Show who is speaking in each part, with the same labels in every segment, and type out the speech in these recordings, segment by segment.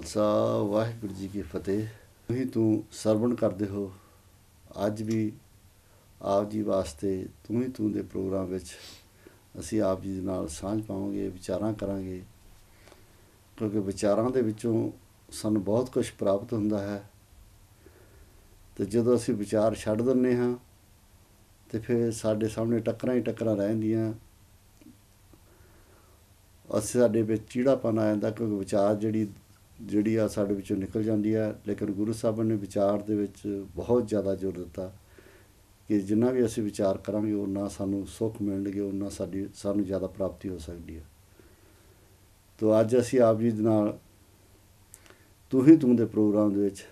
Speaker 1: ਖਾਲਸਾ, ਵਾਹਿਗੁਰੂ ਜੀ ਕੀ ਫਤਿਹ। ਤੁਸੀਂ ਤੂੰ ਸਰਵਣ ਕਰਦੇ ਹੋ। ਅੱਜ ਵੀ ਆਪ ਜੀ ਵਾਸਤੇ ਤੂੰ ਹੀ ਤੂੰ ਦੇ ਪ੍ਰੋਗਰਾਮ ਵਿੱਚ ਅਸੀਂ ਆਪ ਜੀ ਦੇ ਨਾਲ ਸਾਂਝ ਪਾਵਾਂਗੇ, ਵਿਚਾਰਾਂ ਕਰਾਂਗੇ। ਕਿਉਂਕਿ ਵਿਚਾਰਾਂ ਦੇ ਵਿੱਚੋਂ ਸਾਨੂੰ ਬਹੁਤ ਕੁਝ ਪ੍ਰਾਪਤ ਹੁੰਦਾ ਹੈ। ਤੇ ਜਦੋਂ ਅਸੀਂ ਵਿਚਾਰ ਛੱਡ ਦਿੰਨੇ ਹਾਂ, ਤੇ ਫਿਰ ਸਾਡੇ ਸਾਹਮਣੇ ਟੱਕਰਾਂ ਹੀ ਟੱਕਰਾਂ ਰਹਿੰਦੀਆਂ ਅਸੀਂ ਸਾਡੇ ਵਿੱਚ ਚੀੜਾਪਨ ਆ ਜਾਂਦਾ ਕਿਉਂਕਿ ਵਿਚਾਰ ਜਿਹੜੀ ਜਿਹੜੀ ਆ ਸਾਡੇ ਵਿੱਚੋਂ ਨਿਕਲ ਜਾਂਦੀ ਹੈ ਲੇਕਿਨ ਗੁਰੂ ਸਾਹਿਬ ਨੇ ਵਿਚਾਰ ਦੇ ਵਿੱਚ ਬਹੁਤ ਜ਼ਿਆਦਾ ਜ਼ੋਰ ਦਿੱਤਾ ਕਿ ਜਿੰਨਾ ਵੀ ਅਸੀਂ ਵਿਚਾਰ ਕਰਾਂਗੇ ਉਹਨਾਂ ਸਾਨੂੰ ਸੁੱਖ ਮਿਲਣਗੇ ਉਹਨਾਂ ਸਾਡੀ, ਸਾਨੂੰ ਜ਼ਿਆਦਾ ਪ੍ਰਾਪਤੀ ਹੋ ਸਕਦੀ ਹੈ ਤੋ ਅੱਜ ਅਸੀਂ ਆਪ ਜੀ ਦੇ ਨਾਲ, ਤੂੰ ਹੀ ਤੂੰ ਦੇ ਪ੍ਰੋਗਰਾਮ ਦੇ ਵਿੱਚ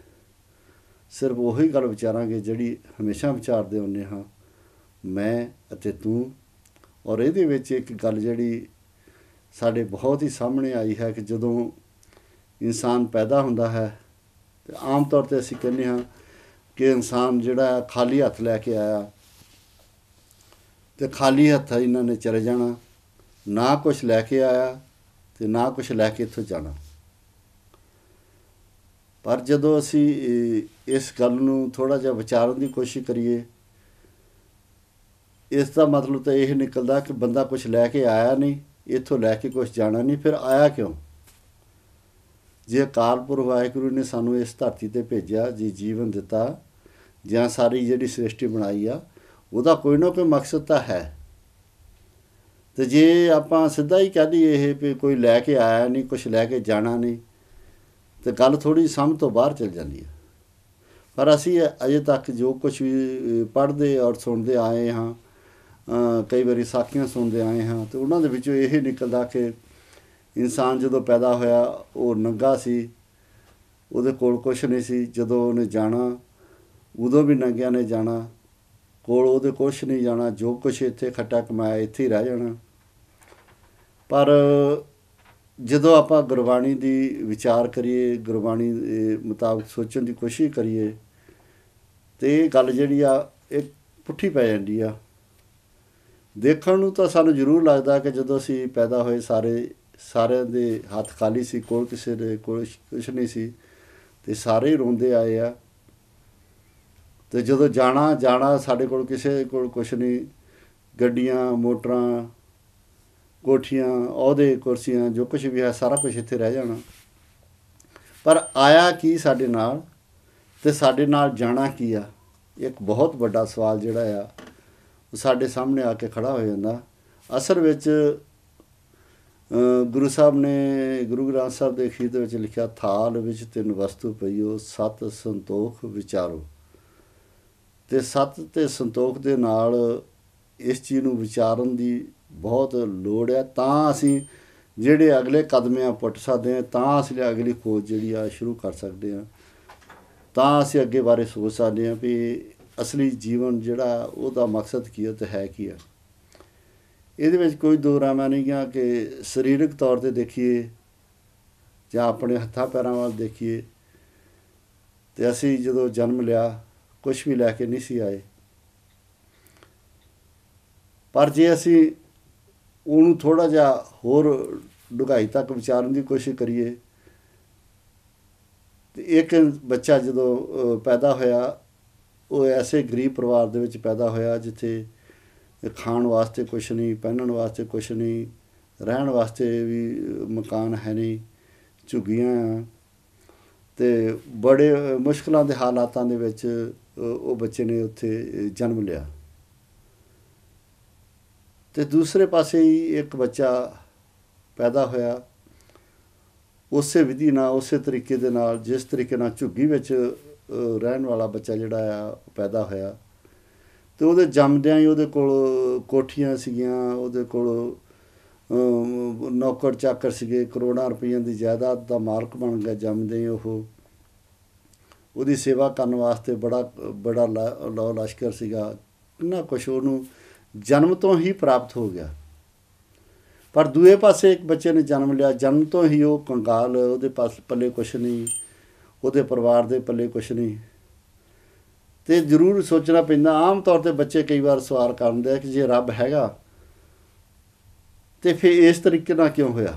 Speaker 1: ਸਿਰਫ ਉਹੀ ਗੱਲ ਵਿਚਾਰਾਂਗੇ ਜਿਹੜੀ ਹਮੇਸ਼ਾ ਵਿਚਾਰਦੇ ਹੁੰਨੇ ਹਾਂ, ਮੈਂ ਅਤੇ ਤੂੰ। ਔਰ ਇਹਦੇ ਵਿੱਚ ਇੱਕ ਗੱਲ ਜਿਹੜੀ ਸਾਡੇ ਬਹੁਤ ਹੀ ਸਾਹਮਣੇ ਆਈ ਹੈ ਕਿ ਜਦੋਂ ਇਨਸਾਨ ਪੈਦਾ ਹੁੰਦਾ ਹੈ। ਤੇ ਆਮ ਤੌਰ ਤੇ ਅਸੀਂ ਕਹਿੰਦੇ ਹਾਂ ਕਿ ਇਨਸਾਨ ਜਿਹੜਾ ਖਾਲੀ ਹੱਥ ਲੈ ਕੇ ਆਇਆ। ਤੇ ਖਾਲੀ ਹੱਥ ਇਹਨਾਂ ਨੇ ਚਲੇ ਜਾਣਾ। ਨਾ ਕੁਝ ਲੈ ਕੇ ਆਇਆ ਤੇ ਨਾ ਕੁਝ ਲੈ ਕੇ ਇੱਥੋਂ ਜਾਣਾ। ਪਰ ਜਦੋਂ ਅਸੀਂ ਇਸ ਗੱਲ ਨੂੰ ਥੋੜਾ ਜਿਹਾ ਵਿਚਾਰਨ ਦੀ ਕੋਸ਼ਿਸ਼ ਕਰੀਏ, ਇਸ ਦਾ ਮਤਲਬ ਤਾਂ ਇਹ ਨਿਕਲਦਾ ਕਿ ਬੰਦਾ ਕੁਝ ਲੈ ਕੇ ਆਇਆ ਨਹੀਂ, ਇੱਥੋਂ ਲੈ ਕੇ ਕੁਝ ਜਾਣਾ ਨਹੀਂ, ਫਿਰ ਆਇਆ ਕਿਉਂ? ਜੇ ਅਕਾਲ ਅਕਾਲਪੁਰ ਵਾਹਿਗੁਰੂ ਨੇ ਸਾਨੂੰ ਇਸ ਧਰਤੀ ਤੇ ਭੇਜਿਆ, ਜੀ ਜੀਵਨ ਦਿੱਤਾ, ਜਾਂ ਸਾਰੀ ਜਿਹੜੀ ਸ੍ਰਿਸ਼ਟੀ ਬਣਾਈ ਆ, ਉਹਦਾ ਕੋਈ ਨਾ ਕੋਈ ਮਕਸਦ ਤਾਂ ਹੈ। ਤੇ ਜੇ ਆਪਾਂ ਸਿੱਧਾ ਹੀ ਕਹਿ ਲਈਏ ਇਹ ਵੀ ਕੋਈ ਲੈ ਕੇ ਆਇਆ ਨਹੀਂ ਕੁਝ ਲੈ ਕੇ ਜਾਣਾ ਨਹੀਂ, ਤੇ ਗੱਲ ਥੋੜੀ ਸਮਝ ਤੋਂ ਬਾਹਰ ਚਲ ਜਾਂਦੀ ਹੈ ਪਰ ਅਸੀਂ ਅਜੇ ਤੱਕ ਜੋ ਕੁਝ ਵੀ ਪੜ੍ਹਦੇ ਔਰ ਸੁਣਦੇ ਆਏ ਹਾਂ ਕਈ ਵਾਰੀ ਸਾਖੀਆਂ ਸੁਣਦੇ ਆਏ ਹਾਂ, ਤੇ ਉਹਨਾਂ ਦੇ ਵਿੱਚੋਂ ਇਹ ਨਿਕਲਦਾ ਕਿ ਇਨਸਾਨ ਜਦੋਂ ਪੈਦਾ ਹੋਇਆ, ਉਹ ਨੰਗਾ ਸੀ। ਉਹਦੇ ਕੋਲ ਕੁਝ ਨਹੀਂ ਸੀ। ਜਦੋਂ ਉਹਨੇ ਜਾਣਾ, ਉਦੋਂ ਵੀ ਨੰਗਿਆਂ ਨੇ ਜਾਣਾ। ਕੋਲ ਉਹਦੇ ਕੁਝ ਨਹੀਂ ਜਾਣਾ। ਜੋ ਕੁਝ ਇੱਥੇ ਖੱਟਾ ਕਮਾਇਆ, ਇੱਥੇ ਹੀ ਰਹਿ ਜਾਣਾ। ਪਰ ਜਦੋਂ ਆਪਾਂ ਗੁਰਬਾਣੀ ਦੀ ਵਿਚਾਰ ਕਰੀਏ, ਗੁਰਬਾਣੀ ਦੇ ਮੁਤਾਬਕ ਸੋਚਣ ਦੀ ਕੋਸ਼ਿਸ਼ ਕਰੀਏ, ਤੇ ਇਹ ਗੱਲ ਜਿਹੜੀ ਆ, ਇਹ ਪੁੱਠੀ ਪੈ ਜਾਂਦੀ ਆ। ਦੇਖਣ ਨੂੰ ਤਾਂ ਸਾਨੂੰ ਜ਼ਰੂਰ ਲੱਗਦਾ ਕਿ ਜਦੋਂ ਅਸੀਂ ਪੈਦਾ ਹੋਏ ਸਾਰੇ ਸਾਰਿਆਂ ਦੇ ਹੱਥ ਖਾਲੀ ਸੀ, ਕੋਲ ਕਿਸੇ ਦੇ ਕੋਲ ਕੁਝ ਨਹੀਂ ਸੀ ਤੇ ਸਾਰੇ ਰੋਂਦੇ ਆਏ ਆ। ਤੇ ਜਦੋਂ ਜਾਣਾ ਜਾਣਾ ਸਾਡੇ ਕੋਲ ਕਿਸੇ ਕੋਲ ਕੁਝ ਨਹੀਂ। ਗੱਡੀਆਂ, ਮੋਟਰਾਂ, ਕੋਠੀਆਂ ਅਹੁਦੇ ਕੁਰਸੀਆਂ, ਜੋ ਕੁਝ ਵੀ ਹੈ, ਸਾਰਾ ਕੁਝ ਇੱਥੇ ਰਹਿ ਜਾਣਾ। ਪਰ ਆਇਆ ਕੀ ਸਾਡੇ ਨਾਲ ਤੇ ਸਾਡੇ ਨਾਲ ਜਾਣਾ ਕੀ ਆ? ਇੱਕ ਬਹੁਤ ਵੱਡਾ ਸਵਾਲ ਜਿਹੜਾ ਆ, ਉਹ ਸਾਡੇ ਸਾਹਮਣੇ ਆ ਕੇ ਖੜਾ ਹੋ ਜਾਂਦਾ। ਅਸਲ ਵਿੱਚ ਗੁਰੂ ਸਾਹਿਬ ਨੇ ਗੁਰੂ ਗ੍ਰੰਥ ਸਾਹਿਬ ਦੇ ਖੀਤ ਵਿੱਚ ਲਿਖਿਆ, ਥਾਲ ਵਿੱਚ ਤਿੰਨ ਵਸਤੂ ਪਈਓ, ਸਤ ਸੰਤੋਖ ਵਿਚਾਰੋ। ਤੇ ਸਤ ਤੇ ਸੰਤੋਖ ਦੇ ਨਾਲ ਇਸ ਚੀਜ਼ ਨੂੰ ਵਿਚਾਰਨ ਦੀ ਬਹੁਤ ਲੋੜ ਹੈ। ਤਾਂ ਅਸੀਂ ਜਿਹੜੇ ਅਗਲੇ ਕਦਮੇ ਪੁੱਟ ਸਕਦੇ ਹਾਂ, ਤਾਂ ਅਸੀਂ ਅਗਲੀ ਖੋਜ ਜਿਹੜੀ ਆ ਸ਼ੁਰੂ ਕਰ ਸਕਦੇ ਹਾਂ। ਤਾਂ ਅਸੀਂ ਅੱਗੇ ਬਾਰੇ ਸੋਚ ਸਕਦੇ ਹਾਂ ਵੀ ਅਸਲੀ ਜੀਵਨ ਜਿਹੜਾ, ਉਹਦਾ ਮਕਸਦ ਕੀ ਹੈ ਤੇ ਹੈ ਕੀ ਹੈ। ਇਹਦੇ ਵਿੱਚ ਕੋਈ ਦੋ ਰਾਮਾ ਨਹੀਂ ਗਿਆ ਕਿ ਸਰੀਰਕ ਤੌਰ ਤੇ ਦੇਖੀਏ ਜਾਂ ਆਪਣੇ ਹੱਥਾਂ ਪੈਰਾਂ ਵੱਲ ਦੇਖੀਏ। ਤੇ ਅਸੀਂ ਜਦੋਂ ਜਨਮ ਲਿਆ ਕੁਝ ਵੀ ਲੈ ਕੇ ਨਹੀਂ ਸੀ ਆਏ। ਪਰ ਜੇ ਅਸੀਂ ਉਹਨੂੰ ਥੋੜਾ ਜਿਹਾ ਹੋਰ ਡੁਗਾਈ ਤੱਕ ਵਿਚਾਰਨ ਦੀ ਕੋਸ਼ਿਸ਼ ਕਰੀਏ, ਤੇ ਇੱਕ ਬੱਚਾ ਜਦੋਂ ਪੈਦਾ ਹੋਇਆ, ਉਹ ਐਸੇ ਗਰੀਬ ਪਰਿਵਾਰ ਦੇ ਵਿੱਚ ਪੈਦਾ ਹੋਇਆ ਜਿੱਥੇ ਖਾਣ ਵਾਸਤੇ ਕੁਛ ਨਹੀਂ, ਪਹਿਨਣ ਵਾਸਤੇ ਕੁਛ ਨਹੀਂ, ਰਹਿਣ ਵਾਸਤੇ ਵੀ ਮਕਾਨ ਹੈ ਨਹੀਂ, ਝੁੱਗੀਆਂ ਤੇ ਬੜੇ ਮੁਸ਼ਕਲਾਂ ਦੇ ਹਾਲਾਤਾਂ ਦੇ ਵਿੱਚ ਉਹ ਬੱਚੇ ਨੇ ਉੱਥੇ ਜਨਮ ਲਿਆ। ਤੇ ਦੂਸਰੇ ਪਾਸੇ ਹੀ ਇੱਕ ਬੱਚਾ ਪੈਦਾ ਹੋਇਆ। ਉਸੇ ਵਿਧੀ ਨਾਲ, ਉਸੇ ਤਰੀਕੇ ਦੇ ਨਾਲ, ਜਿਸ ਤਰੀਕੇ ਨਾਲ ਝੁੱਗੀ ਵਿੱਚ ਰਹਿਣ ਵਾਲਾ ਬੱਚਾ ਜਿਹੜਾ ਆ ਪੈਦਾ ਹੋਇਆ। ਤੇ ਉਹਦੇ ਜੰਮਦਿਆਂ ਹੀ ਉਹਦੇ ਕੋਲ ਕੋਠੀਆਂ ਸੀਗੀਆਂ, ਉਹਦੇ ਕੋਲ ਨੌਕਰ ਚਾਕਰ ਸੀਗੇ, ਕਰੋੜਾਂ ਰੁਪਈਆਂ ਦੀ ਜਾਇਦਾਦ ਦਾ ਮਾਲਕ ਬਣ ਗਿਆ ਜੰਮਦੇ ਉਹ। ਉਹਦੀ ਸੇਵਾ ਕਰਨ ਵਾਸਤੇ ਬੜਾ ਬੜਾ ਲੋ ਲਸ਼ਕਰ ਸੀਗਾ। ਕਿੰਨਾ ਕੁਛ ਉਹਨੂੰ ਜਨਮ ਤੋਂ ਹੀ ਪ੍ਰਾਪਤ ਹੋ ਗਿਆ। ਪਰ ਦੂਏ ਪਾਸੇ ਇੱਕ ਬੱਚੇ ਨੇ ਜਨਮ ਲਿਆ, ਜਨਮ ਤੋਂ ਹੀ ਉਹ ਕੰਗਾਲ, ਉਹਦੇ ਪਾਸ ਪੱਲੇ ਕੁਛ ਨਹੀਂ, ਉਹਦੇ ਪਰਿਵਾਰ ਦੇ ਪੱਲੇ ਕੁਛ ਨਹੀਂ। ਤੇ ਜ਼ਰੂਰ ਸੋਚਣਾ ਪੈਂਦਾ। ਆਮ ਤੌਰ ਤੇ ਬੱਚੇ ਕਈ ਵਾਰ ਸਵਾਲ ਕਰਦੇ ਆ ਕਿ ਜੇ ਰੱਬ ਹੈਗਾ, ਤੇ ਫਿਰ ਇਸ ਤਰੀਕੇ ਨਾਲ ਕਿਉਂ ਹੋਇਆ?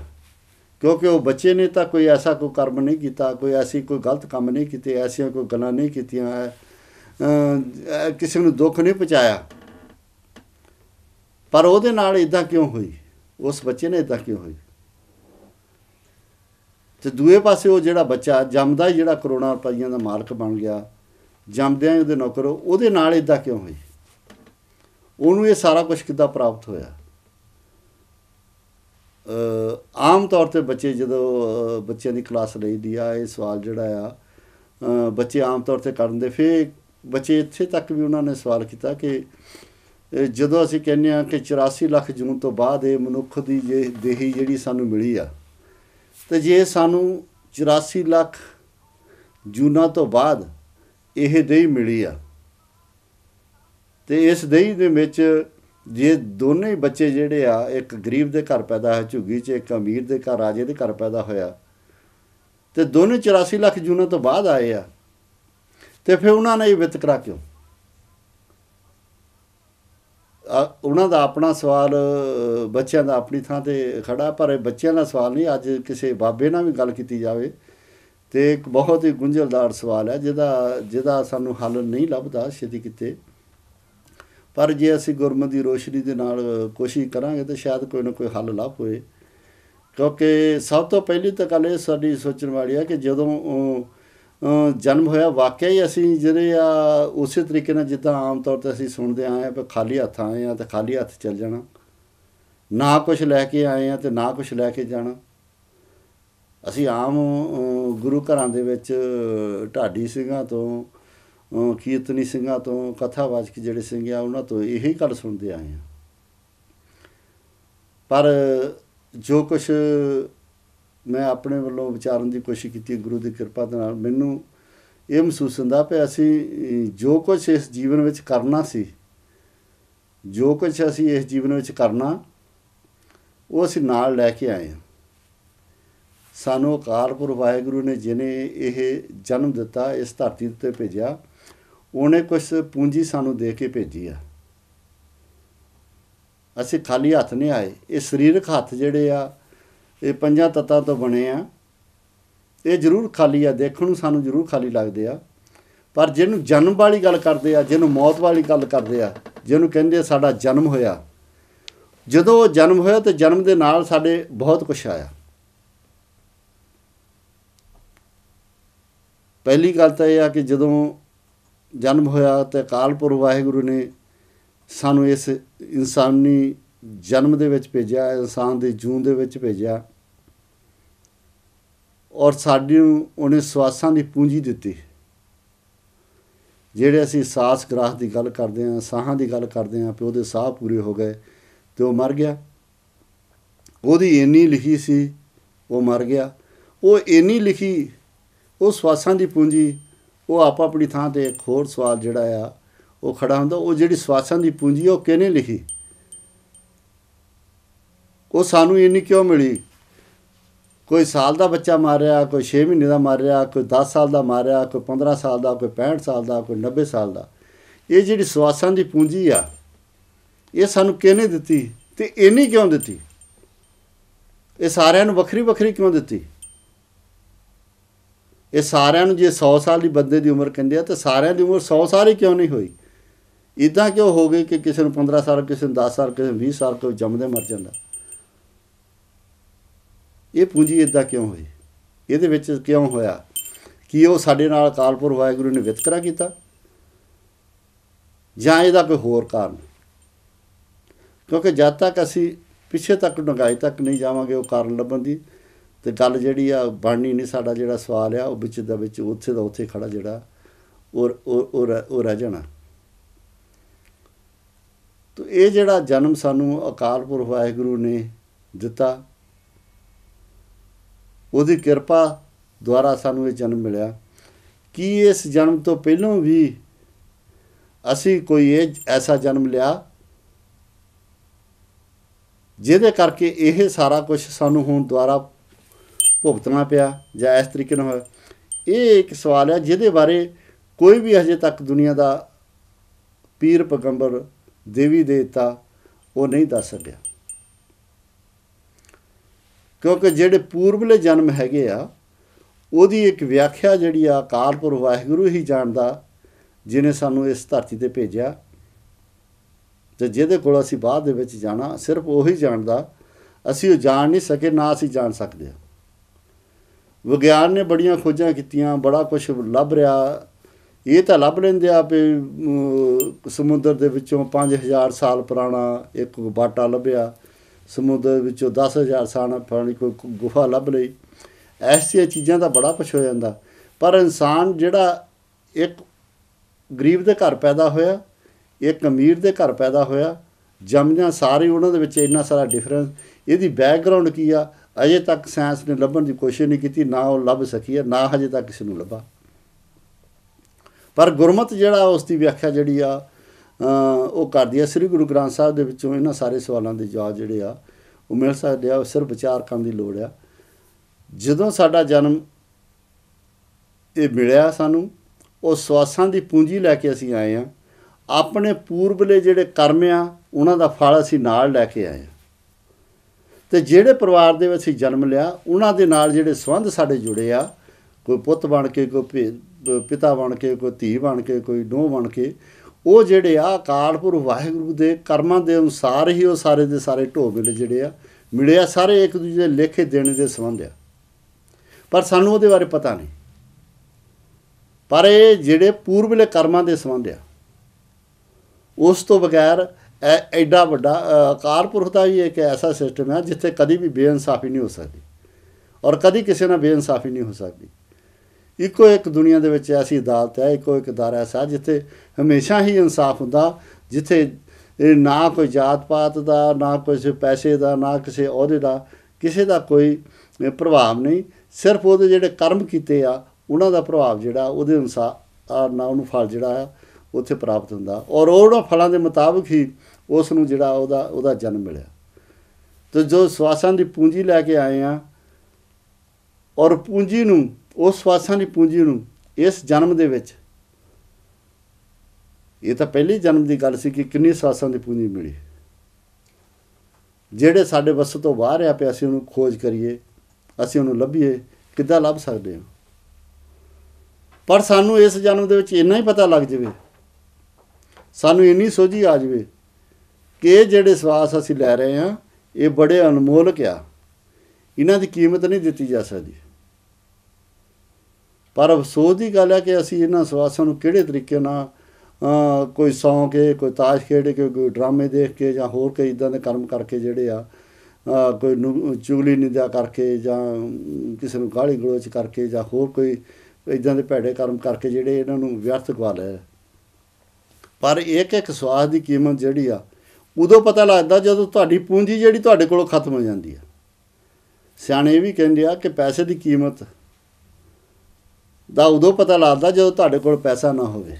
Speaker 1: ਕਿਉਂਕਿ ਉਹ ਬੱਚੇ ਨੇ ਤਾਂ ਕੋਈ ਐਸਾ ਕੋਈ ਕਰਮ ਨਹੀਂ ਕੀਤਾ, ਕੋਈ ਐਸੀ ਕੋਈ ਗਲਤ ਕੰਮ ਨਹੀਂ ਕੀਤੇ, ਐਸੀਆਂ ਕੋਈ ਗੱਲਾਂ ਨਹੀਂ ਕੀਤੀਆਂ ਕਿਸੇ ਨੂੰ ਦੁੱਖ ਨਹੀਂ ਪਹੁੰਚਾਇਆ। ਪਰ ਉਹਦੇ ਨਾਲ ਇਦਾਂ ਕਿਉਂ ਹੋਈ? ਉਸ ਬੱਚੇ ਨੇ ਇਦਾਂ ਕਿਉਂ ਹੋਈ? ਤੇ ਦੂਏ ਪਾਸੇ ਉਹ ਜਿਹੜਾ ਬੱਚਾ ਜੰਮਦਾ ਹੀ ਜਿਹੜਾ ਕਰੋੜਾਂ ਰੁਪਈਆਂ ਦਾ ਮਾਲਕ ਬਣ ਗਿਆ ਜੰਮਦਿਆਂ ਉਹਦੇ ਨੌਕਰ ਉਹਦੇ ਨਾਲ ਇਦਾਂ ਕਿਉਂ ਹੋਈ? ਉਹਨੂੰ ਇਹ ਸਾਰਾ ਕੁਝ ਕਿੱਦਾਂ ਪ੍ਰਾਪਤ ਹੋਇਆ? ਆਮ ਤੌਰ ਤੇ ਬੱਚੇ ਜਦੋਂ ਬੱਚਿਆਂ ਦੀ ਕਲਾਸ ਲਈਦੀ ਆ, ਇਹ ਸਵਾਲ ਜਿਹੜਾ ਆ ਬੱਚੇ ਆਮ ਤੌਰ ਤੇ ਕਰਨ ਦੇ, ਫਿਰ ਬੱਚੇ ਇੱਥੇ ਤੱਕ ਵੀ ਉਹਨਾਂ ਨੇ ਸਵਾਲ ਕੀਤਾ ਕਿ ਜਦੋਂ ਅਸੀਂ ਕਹਿੰਦੇ ਆ ਕਿ 84 ਲੱਖ ਜੂਨ ਤੋਂ ਬਾਅਦ ਇਹ ਮਨੁੱਖ ਦੀ ਜੇ ਦੇਹੀ ਜਿਹੜੀ ਸਾਨੂੰ ਮਿਲੀ ਆ, ਤੇ ਜੇ ਸਾਨੂੰ 84 ਲੱਖ ਜੂਨਾਂ ਤੋਂ ਬਾਅਦ ਇਹ ਦੇਹੀ ਮਿਲੀ ਆ। ਤੇ ਇਸ ਦੇਹੀ ਦੇ ਵਿੱਚ ਜੇ ਦੋਨੇ ਬੱਚੇ ਜਿਹੜੇ ਆ, ਇੱਕ ਗਰੀਬ ਦੇ ਘਰ ਪੈਦਾ ਹੈ ਝੁੱਗੀ 'ਚ, ਇੱਕ ਅਮੀਰ ਦੇ ਘਰ, ਰਾਜੇ ਦੇ ਘਰ ਪੈਦਾ ਹੋਇਆ, ਤੇ ਦੋਨੇ 84 ਲੱਖ ਜੂਨਾਂ ਤੋਂ ਬਾਅਦ ਆਏ ਆ। ਤੇ ਫਿਰ ਉਹਨਾਂ ਨੇ ਇਹ ਵਿਤਕਰਾ ਕਿਉਂ ਉਹਨਾਂ ਦਾ ਆਪਣਾ ਸਵਾਲ ਬੱਚਿਆਂ ਦਾ ਆਪਣੀ ਥਾਂ ਤੇ ਖੜਾ, ਪਰ ਬੱਚਿਆਂ ਦਾ ਸਵਾਲ ਨਹੀਂ, ਅੱਜ ਕਿਸੇ ਬਾਬੇ ਨਾਲ ਵੀ ਗੱਲ ਕੀਤੀ ਜਾਵੇ। ਤੇ ਇੱਕ ਬਹੁਤ ਹੀ ਗੁੰਝਲਦਾਰ ਸਵਾਲ ਹੈ, ਜਿਹਦਾ ਜਿਹਦਾ ਸਾਨੂੰ ਹੱਲ ਨਹੀਂ ਲੱਭਦਾ ਛੇਤੀ ਕਿਤੇ। ਪਰ ਜੇ ਅਸੀਂ ਗੁਰਮਤ ਦੀ ਰੋਸ਼ਨੀ ਦੇ ਨਾਲ ਕੋਸ਼ਿਸ਼ ਕਰਾਂਗੇ ਤਾਂ ਸ਼ਾਇਦ ਕੋਈ ਨਾ ਕੋਈ ਹੱਲ ਲੱਭ ਹੋਏ। ਕਿਉਂਕਿ ਸਭ ਤੋਂ ਪਹਿਲੀ ਤਾਂ ਗੱਲ ਇਹ ਸਾਡੀ ਸੋਚਣ ਵਾਲੀ ਹੈ ਕਿ ਜਦੋਂ ਜਨਮ ਹੋਇਆ ਵਾਕਿਆ ਹੀ ਅਸੀਂ ਜਿਹੜੇ ਆ ਉਸੇ ਤਰੀਕੇ ਨਾਲ ਜਿੱਦਾਂ ਆਮ ਤੌਰ ਤੇ ਅਸੀਂ ਸੁਣਦੇ ਆਏ ਆ ਕਿ ਖਾਲੀ ਹੱਥ ਆਏ ਆ ਤੇ ਖਾਲੀ ਹੱਥ ਚੱਲ ਜਾਣਾ। ਨਾ ਕੁਝ ਲੈ ਕੇ ਆਏ ਆ ਤੇ ਨਾ ਕੁਝ ਲੈ ਕੇ ਜਾਣਾ। ਅਸੀਂ ਆਮ ਗੁਰੂ ਘਰਾਂ ਦੇ ਵਿੱਚ ਢਾਡੀ ਸਿੰਘਾਂ ਤੋਂ ਕੀਰਤਨੀ ਸਿੰਘਾਂ ਤੋਂ ਕਥਾਵਾਚਕ ਜਿਹੜੇ ਸਿੰਘ ਆ, ਉਹਨਾਂ ਤੋਂ ਇਹੀ ਗੱਲ ਸੁਣਦੇ ਆਏ ਆ ਪਰ ਜੋ ਕੁਝ ਮੈਂ ਆਪਣੇ ਵੱਲੋਂ ਵਿਚਾਰਨ ਦੀ ਕੋਸ਼ਿਸ਼ ਕੀਤੀ ਗੁਰੂ ਦੀ ਕਿਰਪਾ ਦੇ ਨਾਲ, ਮੈਨੂੰ ਇਹ ਮਹਿਸੂਸ ਹੁੰਦਾ ਪਿਆ ਅਸੀਂ ਜੋ ਕੁਝ ਇਸ ਜੀਵਨ ਵਿੱਚ ਕਰਨਾ ਸੀ, ਜੋ ਕੁਝ ਅਸੀਂ ਇਸ ਜੀਵਨ ਵਿੱਚ ਕਰਨਾ, ਉਹ ਅਸੀਂ ਨਾਲ ਲੈ ਕੇ ਆਏ ਹਾਂ। ਸਾਨੂੰ ਅਕਾਲ ਪੁਰਖ ਵਾਹਿਗੁਰੂ ਨੇ ਜਿਨੇ ਇਹ ਜਨਮ ਦਿੱਤਾ, ਇਸ ਧਰਤੀ ਉੱਤੇ ਭੇਜਿਆ, ਉਹਨੇ ਕੁਝ ਪੂੰਜੀ ਸਾਨੂੰ ਦੇ ਕੇ ਭੇਜੀ ਆ। ਅਸੀਂ ਖਾਲੀ ਹੱਥ ਨਹੀਂ ਆਏ। ਇਹ ਸਰੀਰਕ ਹੱਥ ਜਿਹੜੇ ਆ, ਇਹ ਪੰਜਾਂ ਤੱਤਾਂ ਤੋਂ ਬਣੇ ਆ। ਇਹ ਜ਼ਰੂਰ ਖਾਲੀ ਆ, ਦੇਖਣ ਨੂੰ ਸਾਨੂੰ ਜ਼ਰੂਰ ਖਾਲੀ ਲੱਗਦੇ ਆ। ਪਰ ਜਿਹਨੂੰ ਜਨਮ ਵਾਲੀ ਗੱਲ ਕਰਦੇ ਆ, ਜਿਹਨੂੰ ਮੌਤ ਵਾਲੀ ਗੱਲ ਕਰਦੇ ਆ, ਜਿਹਨੂੰ ਕਹਿੰਦੇ ਆ ਸਾਡਾ ਜਨਮ ਹੋਇਆ। ਜਦੋਂ ਉਹ ਜਨਮ ਹੋਇਆ ਤੇ ਜਨਮ ਦੇ ਨਾਲ ਸਾਡੇ ਬਹੁਤ ਕੁਝ ਆਇਆ। ਪਹਿਲੀ ਗੱਲ ਤਾਂ ਇਹ ਆ ਕਿ ਜਦੋਂ ਜਨਮ ਹੋਇਆ ਤੇ ਅਕਾਲਪੁਰ ਵਾਹਿਗੁਰੂ ਨੇ ਸਾਨੂੰ ਇਸ ਇਨਸਾਨੀ ਜਨਮ ਦੇ ਵਿੱਚ ਭੇਜਿਆ, ਇਨਸਾਨ ਦੀ ਜੂਨ ਦੇ ਵਿੱਚ ਭੇਜਿਆ ਔਰ ਸਾਡੀ ਨੂੰ ਉਹਨੇ ਸਵਾਸਾਂ ਦੀ ਪੂੰਜੀ ਦਿੱਤੀ। ਜਿਹੜੇ ਅਸੀਂ ਸਾਸ ਗ੍ਰਾਹ ਦੀ ਗੱਲ ਕਰਦੇ ਆਂ ਸਾਹਾਂ ਦੀ ਗੱਲ ਕਰਦੇ ਆਂ ਕਿ ਉਹਦੇ ਸਾਹ ਪੂਰੇ ਹੋ ਗਏ ਤੇ ਉਹ ਮਰ ਗਿਆ। ਉਹਦੀ ਇੰਨੀ ਲਿਖੀ ਸੀ, ਉਹ ਮਰ ਗਿਆ। ਉਹ ਇੰਨੀ ਲਿਖੀ ਉਹ ਸਵਾਸਾਂ ਦੀ ਪੂੰਜੀ, ਉਹ ਆਪ ਆਪਣੀ ਥਾਂ ਤੇ ਇੱਕ ਹੋਰ ਸਵਾਲ ਜਿਹੜਾ ਆ, ਉਹ ਖੜਾ ਹੁੰਦਾ, ਉਹ ਜਿਹੜੀ ਸਵਾਸਾਂ ਦੀ ਪੂੰਜੀ ਉਹ ਕਿਹਨੇ ਲਿਖੀ? ਉਹ ਸਾਨੂੰ ਇੰਨੀ ਕਿਉਂ ਮਿਲੀ? ਕੋਈ ਸਾਲ ਦਾ ਬੱਚਾ ਮਾਰਿਆ, ਕੋਈ 6 ਮਹੀਨੇ ਦਾ ਮਾਰਿਆ, ਕੋਈ 10 ਸਾਲ ਦਾ ਮਾਰਿਆ, ਕੋਈ 15 ਸਾਲ ਦਾ, ਕੋਈ 65 ਸਾਲ ਦਾ, ਕੋਈ 90 ਸਾਲ ਦਾ। ਇਹ ਜਿਹੜੀ ਸਵਾਸਾਂ ਦੀ ਪੂੰਜੀ ਆ, ਇਹ ਸਾਨੂੰ ਕਿਹਨੇ ਦਿੱਤੀ ਤੇ ਇੰਨੀ ਕਿਉਂ ਦਿੱਤੀ? ਇਹ ਸਾਰਿਆਂ ਨੂੰ ਵੱਖਰੀ ਵੱਖਰੀ ਕਿਉਂ ਦਿੱਤੀ? ਇਹ ਸਾਰਿਆਂ ਨੂੰ ਜੇ 100 ਸਾਲ ਦੀ ਬੰਦੇ ਦੀ ਉਮਰ ਕਹਿੰਦੇ ਆ, ਤਾਂ ਸਾਰਿਆਂ ਦੀ ਉਮਰ 100 ਸਾਲ ਹੀ ਕਿਉਂ ਨਹੀਂ ਹੋਈ? ਇਦਾਂ ਕਿਉਂ ਹੋ ਗਈ ਕਿ ਕਿਸੇ ਨੂੰ 15 ਸਾਲ, ਕਿਸੇ ਨੂੰ 10 ਸਾਲ, ਕਿਸੇ ਨੂੰ 20 ਸਾਲ ਕੋਈ ਜੰਮਦੇ ਮਰ ਜਾਂਦਾ? ਇਹ ਪੂੰਜੀ ਇਦਾਂ ਕਿਉਂ ਹੋਈ? ਇਹਦੇ ਵਿੱਚ ਕਿਉਂ ਹੋਇਆ? ਕਿ ਉਹ ਸਾਡੇ ਨਾਲ ਕਾਲਪੁਰ ਵਾਹਿਗੁਰੂ ਨੇ ਵਿਤਕਰਾ ਕੀਤਾ? ਜਾਂ ਇਹਦਾ ਕੋਈ ਹੋਰ ਕਾਰਨ? ਕਿਉਂਕਿ ਜਦ ਤੱਕ ਅਸੀਂ ਪਿੱਛੇ ਤੱਕ ਡੰਗਾਈ ਤੱਕ ਨਹੀਂ ਜਾਵਾਂਗੇ, ਉਹ ਕਾਰਨ ਲੱਭਣ ਦੀ ਤੇ ਗੱਲ ਜਿਹੜੀ ਆ, ਬਣਨੀ ਨਹੀਂ ਸਾਡਾ ਜਿਹੜਾ ਸਵਾਲ ਆ, ਉਹ ਵਿੱਚ ਦਾ ਵਿੱਚ ਉੱਥੇ ਦਾ ਉੱਥੇ ਖੜਾ ਜਿਹੜਾ ਔਰ ਉਹ ਉਹ ਰਹਿ ਜਾਣਾ। ਤੋ ਇਹ ਜਿਹੜਾ ਜਨਮ ਸਾਨੂੰ ਅਕਾਲ ਪੁਰਖ ਵਾਹਿਗੁਰੂ ਨੇ ਦਿੱਤਾ, ਉਹਦੀ ਕਿਰਪਾ ਦੁਆਰਾ ਸਾਨੂੰ ਇਹ ਜਨਮ ਮਿਲਿਆ। ਕੀ ਇਸ ਜਨਮ ਤੋਂ ਪਹਿਲਾਂ ਵੀ ਅਸੀਂ ਕੋਈ ਇਹ ਐਸਾ ਜਨਮ ਲਿਆ, ਜਿਹਦੇ ਕਰਕੇ ਇਹ ਸਾਰਾ ਕੁਝ ਸਾਨੂੰ ਹੁਣ ਦੁਆਰਾ ਭੁਗਤਣਾ ਪਿਆ ਜਾਂ ਇਸ ਤਰੀਕੇ ਨਾਲ ਹੋਇਆ। ਇਹ ਇੱਕ ਸਵਾਲ ਹੈ ਜਿਹਦੇ ਬਾਰੇ ਕੋਈ ਵੀ ਅਜੇ ਤੱਕ ਦੁਨੀਆ ਦਾ ਪੀਰ ਪੈਗੰਬਰ, ਦੇਵੀ ਦੇਵਤਾ ਉਹ ਨਹੀਂ ਦੱਸ ਸਕਿਆ। ਕਿਉਂਕਿ ਜਿਹੜੇ ਪੂਰਬਲੇ ਜਨਮ ਹੈਗੇ ਆ, ਉਹਦੀ ਇੱਕ ਵਿਆਖਿਆ ਜਿਹੜੀ ਆ ਅਕਾਲ ਪੁਰਖ ਵਾਹਿਗੁਰੂ ਹੀ ਜਾਣਦਾ ਜਿਨੇ ਸਾਨੂੰ ਇਸ ਧਰਤੀ ਤੇ ਭੇਜਿਆ। ਤੇ ਜਿਹਦੇ ਕੋਲ ਅਸੀਂ ਬਾਅਦ ਦੇ ਵਿੱਚ ਜਾਣਾ, ਸਿਰਫ ਉਹੀ ਜਾਣਦਾ। ਅਸੀਂ ਉਹ ਜਾਣ ਨਹੀਂ ਸਕੇ, ਨਾ ਅਸੀਂ ਜਾਣ ਸਕਦੇ। ਹਾਂ ਵਿਗਿਆਨ ਨੇ ਬੜੀਆਂ ਖੋਜਾਂ ਕੀਤੀਆਂ, ਬੜਾ ਕੁਝ ਲੱਭ ਰਿਹਾ। ਇਹ ਤਾਂ ਲੱਭ ਲੈਂਦੇ ਆ ਵੀ ਸਮੁੰਦਰ ਦੇ ਵਿੱਚੋਂ 5000 ਸਾਲ ਪੁਰਾਣਾ ਇੱਕ ਬਾਟਾ ਲੱਭਿਆ। ਸਮੁੰਦਰ ਵਿੱਚੋਂ 10000 ਸਾਲ ਪੁਰਾਣੀ ਕੋਈ ਗੁਫਾ ਲੱਭ ਲਈ। ਐਸੀਆਂ ਚੀਜ਼ਾਂ ਦਾ ਬੜਾ ਕੁਛ ਹੋ ਜਾਂਦਾ। ਪਰ ਇਨਸਾਨ ਜਿਹੜਾ ਇੱਕ ਗਰੀਬ ਦੇ ਘਰ ਪੈਦਾ ਹੋਇਆ, ਇੱਕ ਅਮੀਰ ਦੇ ਘਰ ਪੈਦਾ ਹੋਇਆ, ਜੰਮਦਿਆਂ ਸਾਰੇ ਉਹਨਾਂ ਦੇ ਵਿੱਚ ਇੰਨਾ ਸਾਰਾ ਡਿਫਰੈਂਸ ਇਹਦੀ ਬੈਕਗ੍ਰਾਉਂਡ ਕੀ ਆ? ਅਜੇ ਤੱਕ ਸਾਇੰਸ ਨੇ ਲੱਭਣ ਦੀ ਕੋਸ਼ਿਸ਼ ਨਹੀਂ ਕੀਤੀ, ਨਾ ਉਹ ਲੱਭ ਸਕੀ ਹੈ, ਨਾ ਹਜੇ ਤੱਕ ਕਿਸੇ ਨੂੰ ਲੱਭਾ। ਪਰ ਗੁਰਮਤ ਜਿਹੜਾ ਉਸ ਦੀ ਵਿਆਖਿਆ ਜਿਹੜੀ ਆ ਉਹ ਕਰਦੀ ਆ। ਸ੍ਰੀ ਗੁਰੂ ਗ੍ਰੰਥ ਸਾਹਿਬ ਦੇ ਵਿੱਚੋਂ ਇਹਨਾਂ ਸਾਰੇ ਸਵਾਲਾਂ ਦੇ ਜਵਾਬ ਜਿਹੜੇ ਆ, ਉਹ ਮਿਲ ਸਕਦੇ ਆ ਸਿਰਫ ਵਿਚਾਰ ਕਰਨ ਦੀ ਲੋੜ ਆ। ਜਦੋਂ ਸਾਡਾ ਜਨਮ ਇਹ ਮਿਲਿਆ ਸਾਨੂੰ, ਉਹ ਸਵਾਸਾਂ ਦੀ ਪੂੰਜੀ ਲੈ ਕੇ ਅਸੀਂ ਆਏ ਆ ਆਪਣੇ ਪੂਰਬਲੇ ਜਿਹੜੇ ਕਰਮ ਆ, ਉਹਨਾਂ ਦਾ ਫਲ ਅਸੀਂ ਨਾਲ ਲੈ ਕੇ ਆਏ ਆ ਤੇ ਜਿਹੜੇ ਪਰਿਵਾਰ ਦੇ ਵਿੱਚ ਅਸੀਂ ਜਨਮ ਲਿਆ, ਉਹਨਾਂ ਦੇ ਨਾਲ ਜਿਹੜੇ ਸੰਬੰਧ ਸਾਡੇ ਜੁੜੇ ਆ, ਕੋਈ ਪੁੱਤ ਬਣ ਕੇ, ਕੋਈ ਪਿਤਾ ਬਣ ਕੇ, ਕੋਈ ਧੀ ਬਣ ਕੇ, ਕੋਈ ਨੂੰਹ ਬਣ ਕੇ, ਉਹ ਜਿਹੜੇ ਆ ਅਕਾਲ ਪੁਰਖ ਵਾਹਿਗੁਰੂ ਦੇ ਕਰਮਾਂ ਦੇ ਅਨੁਸਾਰ ਹੀ ਉਹ ਸਾਰੇ ਦੇ ਸਾਰੇ ਢੋਬਿਲ ਜਿਹੜੇ ਆ ਮਿਲਿਆ ਸਾਰੇ ਇੱਕ ਦੂਜੇ ਦੇ ਲੇਖੇ ਦੇਣ ਦੇ ਸੰਬੰਧ ਆ। ਪਰ ਸਾਨੂੰ ਉਹਦੇ ਬਾਰੇ ਪਤਾ ਨਹੀਂ। ਪਰ ਇਹ ਜਿਹੜੇ ਪੂਰਬਲੇ ਕਰਮਾਂ ਦੇ ਸੰਬੰਧ ਆ, ਉਸ ਤੋਂ ਬਗੈਰ ਐਡਾ ਵੱਡਾ ਅ, ਪੁਰਖ ਦਾ ਹੀ ਇੱਕ ਐਸਾ ਸਿਸਟਮ ਹੈ ਜਿੱਥੇ ਕਦੀ ਵੀ ਬੇਇਨਸਾਫੀ ਨਹੀਂ ਹੋ ਸਕਦੀ ਔਰ ਕਦੀ ਕਿਸੇ ਨਾਲ ਬੇਇਨਸਾਫੀ ਨਹੀਂ ਹੋ ਸਕਦੀ। ਇੱਕੋ ਇੱਕ ਦੁਨੀਆ ਦੇ ਵਿੱਚ ਐਸੀ ਅਦਾਲਤ ਹੈ ਇੱਕੋ ਇੱਕ ਦਾਰਾ ਐਸਾ ਜਿੱਥੇ ਹਮੇਸ਼ਾ ਹੀ ਇਨਸਾਫ ਹੁੰਦਾ ਜਿੱਥੇ ਨਾ ਕੋਈ ਜਾਤ ਪਾਤ ਦਾ ਨਾ ਕਿਸੇ ਪੈਸੇ ਦਾ ਨਾ ਕਿਸੇ ਅਹੁਦੇ ਦਾ ਕਿਸੇ ਦਾ ਕੋਈ ਪ੍ਰਭਾਵ ਨਹੀਂ। ਸਿਰਫ ਉਹਦੇ ਜਿਹੜੇ ਕਰਮ ਕੀਤੇ ਆ ਉਹਨਾਂ ਦਾ ਪ੍ਰਭਾਵ ਜਿਹੜਾ ਉਹਦੇ ਅਨੁਸਾਰ ਨਾ ਉਹਨੂੰ ਫਲ ਜਿਹੜਾ ਆ ਉੱਥੇ ਪ੍ਰਾਪਤ ਹੁੰਦਾ। ਔਰ ਉਹਨਾਂ ਫਲਾਂ ਦੇ ਮੁਤਾਬਕ ਹੀ ਉਸ ਨੂੰ ਜਿਹੜਾ ਉਹਦਾ ਉਹਦਾ ਜਨਮ ਮਿਲਿਆ। ਤੇ ਜੋ ਸਵਾਸਾਂ ਦੀ ਪੂੰਜੀ ਲੈ ਕੇ ਆਏ ਆ, ਔਰ ਪੂੰਜੀ ਨੂੰ, ਉਸ ਸਵਾਸਾਂ ਦੀ ਪੂੰਜੀ ਨੂੰ ਇਸ ਜਨਮ ਦੇ ਵਿੱਚ, ਇਹ ਤਾਂ ਪਹਿਲੀ ਜਨਮ ਦੀ ਗੱਲ ਸੀ ਕਿ ਕਿੰਨੀ ਸਵਾਸਾਂ ਦੀ ਪੂੰਜੀ ਮਿਲੀ। ਜਿਹੜੇ ਸਾਡੇ ਵਸ ਤੋਂ ਬਾਹਰ ਆ ਪਿਆ ਅਸੀਂ ਉਹਨੂੰ ਖੋਜ ਕਰੀਏ, ਅਸੀਂ ਉਹਨੂੰ ਲੱਭੀਏ, ਕਿੱਦਾਂ ਲੱਭ ਸਕਦੇ ਹਾਂ? ਪਰ ਸਾਨੂੰ ਇਸ ਜਨਮ ਦੇ ਵਿੱਚ ਇੰਨਾ ਹੀ ਪਤਾ ਲੱਗ ਜਾਵੇ, ਸਾਨੂੰ ਇੰਨੀ ਸੋਝੀ ਆ ਜਾਵੇ ਕਿ ਇਹ ਜਿਹੜੇ ਸਵਾਸ ਅਸੀਂ ਲੈ ਰਹੇ ਹਾਂ, ਇਹ ਬੜੇ ਅਨਮੋਲਕ ਆ। ਇਹਨਾਂ ਦੀ ਕੀਮਤ ਨਹੀਂ ਦਿੱਤੀ ਜਾ ਸਕਦੀ। ਪਰ ਅਫਸੋਸ ਦੀ ਗੱਲ ਹੈ ਕਿ ਅਸੀਂ ਇਹਨਾਂ ਸਵਾਸਾਂ ਨੂੰ ਕਿਹੜੇ ਤਰੀਕੇ ਨਾਲ ਕੋਈ ਸੌਂ ਕੇ ਕੋਈ ਤਾਸ਼ ਖੇਡ ਕੇ, ਕੋਈ ਡਰਾਮੇ ਦੇਖ ਕੇ ਜਾਂ ਹੋਰ ਕਈ ਇਦਾਂ ਦੇ ਕਰਮ ਕਰਕੇ ਜਿਹੜੇ ਆ ਕੋਈ ਨੁ- ਚੁਗਲੀ ਨਿੰਦਿਆ ਕਰਕੇ ਜਾਂ ਕਿਸੇ ਨੂੰ ਗਾਲੀ ਗਲੋਚ ਕਰਕੇ ਜਾਂ ਹੋਰ ਕੋਈ ਇਦਾਂ ਦੇ ਭੈੜੇ ਕਰਮ ਕਰਕੇ ਜਿਹੜੇ ਇਹਨਾਂ ਨੂੰ ਵਿਅਰਥ ਗਵਾ ਲਿਆ ਪਰ ਇੱਕ ਇੱਕ ਸਵਾਸ ਦੀ ਕੀਮਤ ਜਿਹੜੀ ਆ ਉਦੋਂ ਪਤਾ ਲੱਗਦਾ ਜਦੋਂ ਤੁਹਾਡੀ ਪੂੰਜੀ ਜਿਹੜੀ ਤੁਹਾਡੇ ਕੋਲੋਂ ਖਤਮ ਹੋ ਜਾਂਦੀ ਆ। ਸਿਆਣੇ ਇਹ ਵੀ ਕਹਿੰਦੇ ਆ ਕਿ ਪੈਸੇ ਦੀ ਕੀਮਤ ਦਾ ਉਦੋਂ ਪਤਾ ਲੱਗਦਾ ਜਦੋਂ ਤੁਹਾਡੇ ਕੋਲ ਪੈਸਾ ਨਾ ਹੋਵੇ।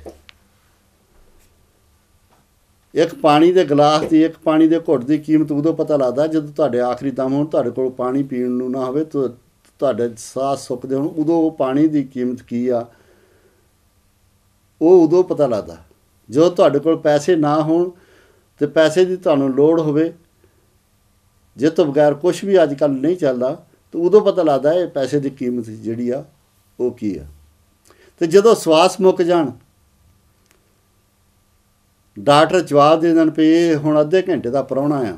Speaker 1: ਇੱਕ ਪਾਣੀ ਦੇ ਗਲਾਸ ਦੀ, ਇੱਕ ਪਾਣੀ ਦੇ ਘੁੱਟ ਦੀ ਕੀਮਤ ਉਦੋਂ ਪਤਾ ਲੱਗਦਾ ਜਦੋਂ ਤੁਹਾਡੇ ਆਖਰੀ ਦਮ ਹੋਣ, ਤੁਹਾਡੇ ਕੋਲ ਪਾਣੀ ਪੀਣ ਨੂੰ ਨਾ ਹੋਵੇ, ਤਾਂ, ਤੁਹਾਡੇ ਸਾਹ ਸੁੱਕਦੇ ਹੋਣ, ਉਦੋਂ ਉਹ ਪਾਣੀ ਦੀ ਕੀਮਤ ਕੀ ਆ? ਉਹ ਉਦੋਂ ਪਤਾ ਲੱਗਦਾ। ਜਦੋਂ ਤੁਹਾਡੇ ਕੋਲ ਪੈਸੇ ਨਾ ਹੋਣ ਤੇ ਪੈਸੇ ਦੀ ਤੁਹਾਨੂੰ ਲੋੜ ਹੋਵੇ, ਜੇ ਤੋਂ ਬਗੈਰ ਕੁਝ ਵੀ ਅੱਜ ਕੱਲ ਨਹੀਂ ਚੱਲਦਾ, ਤਾਂ ਉਦੋਂ ਪਤਾ ਲੱਗਦਾ ਇਹ ਪੈਸੇ ਦੀ ਕੀਮਤ ਜਿਹੜੀ ਆ, ਉਹ ਕੀ ਆ। ਤੇ ਜਦੋਂ ਸਵਾਸ ਮੁੱਕ ਜਾਣ, ਡਾਕਟਰ ਜਵਾਬ ਦੇ ਦੇਣ ਪਈ ਇਹ ਹੁਣ ਅੱਧੇ ਘੰਟੇ ਦਾ ਪ੍ਰਾਹੁਣਾ ਆ।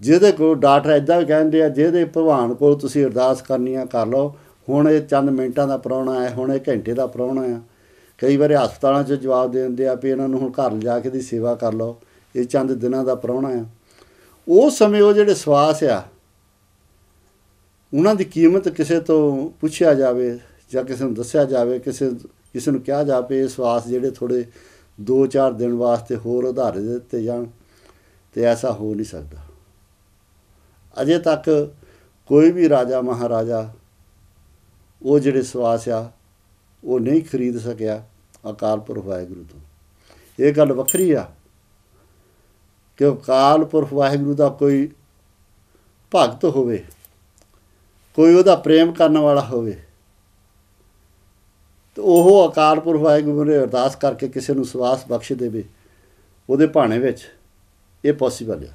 Speaker 1: ਜਿਹਦੇ ਕੋਲ ਡਾਕਟਰ ਇਦਾਂ ਵੀ ਕਹਿੰਦੇ ਆ, ਜਿਹਦੇ ਭਗਵਾਨ ਕੋਲ ਤੁਸੀਂ ਅਰਦਾਸ ਕਰਨੀ ਆ ਕਰ ਲਓ, ਹੁਣ ਇਹ ਚੰਦ ਮਿੰਟਾਂ ਦਾ ਪ੍ਰਾਹੁਣਾ ਹੈ, ਹੁਣ ਇਹ ਘੰਟੇ ਦਾ ਪ੍ਰਾਹੁਣਾ ਆ। ਕਈ ਵਾਰੀ ਹਸਪਤਾਲਾਂ 'ਚ ਜਵਾਬ ਦੇ ਦਿੰਦੇ ਆ ਵੀ ਇਹਨਾਂ ਨੂੰ ਹੁਣ ਘਰ ਲਿਜਾ ਕੇ ਦੀ ਸੇਵਾ ਕਰ ਲਓ, ਇਹ ਚੰਦ ਦਿਨਾਂ ਦਾ ਪ੍ਰਾਹੁਣਾ ਆ। ਉਸ ਸਮੇਂ ਉਹ ਜਿਹੜੇ ਸਵਾਸ ਆ, ਉਹਨਾਂ ਦੀ ਕੀਮਤ ਕਿਸੇ ਤੋਂ ਪੁੱਛਿਆ ਜਾਵੇ ਜਾਂ ਕਿਸੇ ਨੂੰ ਦੱਸਿਆ ਜਾਵੇ, ਕਿਸੇ ਕਿਸੇ ਨੂੰ ਕਿਹਾ ਜਾਵੇ ਇਹ ਸਵਾਸ ਜਿਹੜੇ ਥੋੜੇ 2-4 ਦਿਨ ਵਾਸਤੇ ਹੋਰ ਉਧਾਰੇ ਦਿੱਤੇ ਜਾਣ, ਤੇ ਐਸਾ ਹੋ ਨਹੀਂ ਸਕਦਾ। ਅਜੇ ਤੱਕ ਕੋਈ ਵੀ ਰਾਜਾ ਮਹਾਰਾਜਾ ਉਹ ਜਿਹੜੇ ਸਵਾਸ ਆ, ਉਹ ਨਹੀਂ ਖਰੀਦ ਸਕਿਆ। ਅਕਾਲ ਪੁਰਖ ਵਾਹਿਗੁਰੂ ਤੋਂ। ਇਹ ਗੱਲ ਵੱਖਰੀ ਆ ਕਿ ਅਕਾਲ ਪੁਰਖ ਵਾਹਿਗੁਰੂ ਦਾ ਕੋਈ ਭਗਤ ਹੋਵੇ, ਕੋਈ ਉਹਦਾ ਪ੍ਰੇਮ ਕਰਨ ਵਾਲਾ ਹੋਵੇ, ਤੇ ਉਹ ਅਕਾਲ ਪੁਰਖ ਵਾਹਿਗੁਰੂ ਨੇ ਅਰਦਾਸ ਕਰਕੇ ਕਿਸੇ ਨੂੰ ਸਵਾਸ ਬਖਸ਼ ਦੇਵੇ, ਉਹਦੇ ਭਾਣੇ ਵਿੱਚ ਇਹ ਪੋਸੀਬਲ ਹੈ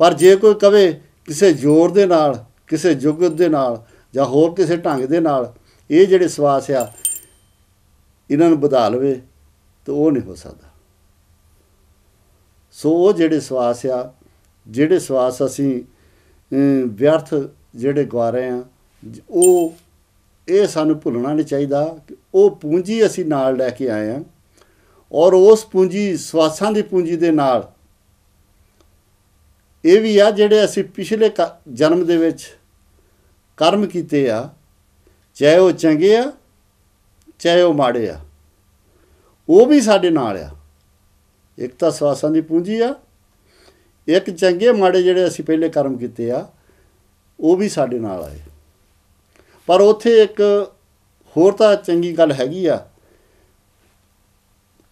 Speaker 1: ਪਰ ਜੇ ਕੋਈ ਕਵੇ ਕਿਸੇ ਜ਼ੋਰ ਦੇ ਨਾਲ, ਕਿਸੇ ਜੁਗਤ ਦੇ ਨਾਲ ਜਾਂ ਹੋਰ ਕਿਸੇ ਢੰਗ ਦੇ ਨਾਲ ਇਹ ਜਿਹੜੇ ਸਵਾਸ ਆ ਇਹਨਾਂ ਨੂੰ ਵਧਾ ਲਵੇ ਤਾਂ ਉਹ ਨਹੀਂ ਹੋ ਸਕਦਾ। ਸੋ ਉਹ ਜਿਹੜੇ ਸਵਾਸ ਆ, ਜਿਹੜੇ ਸਵਾਸ ਅਸੀਂ ਵਿਅਰਥ ਜਿਹੜੇ ਗਵਾ ਰਹੇ ਆ, ਉਹ, ਇਹ ਸਾਨੂੰ ਭੁੱਲਣਾ ਨਹੀਂ ਚਾਹੀਦਾ ਕਿ ਉਹ ਪੂੰਜੀ ਅਸੀਂ ਨਾਲ ਲੈ ਕੇ ਆਏ ਆ ਔਰ ਉਸ ਪੂੰਜੀ, ਸਵਾਸਾਂ ਦੀ ਪੂੰਜੀ ਦੇ ਨਾਲ ਇਹ ਵੀ ਆ ਜਿਹੜੇ ਅਸੀਂ ਪਿਛਲੇ ਕ- ਜਨਮ ਦੇ ਵਿੱਚ ਕਰਮ ਕੀਤੇ ਆ, ਚਾਹੇ ਉਹ ਚੰਗੇ ਆ ਚਾਹੇ ਉਹ ਮਾੜੇ ਆ, ਉਹ ਵੀ ਸਾਡੇ ਨਾਲ ਆ। ਇੱਕ ਤਾਂ ਸਵਾਸਾਂ ਦੀ ਪੂੰਜੀ ਆ, ਇੱਕ ਚੰਗੇ ਮਾੜੇ ਜਿਹੜੇ ਅਸੀਂ ਪਹਿਲੇ ਕਰਮ ਕੀਤੇ ਆ, ਉਹ ਵੀ ਸਾਡੇ ਨਾਲ ਆਏ। ਪਰ ਉੱਥੇ ਇੱਕ ਹੋਰ ਤਾਂ ਚੰਗੀ ਗੱਲ ਹੈਗੀ ਆ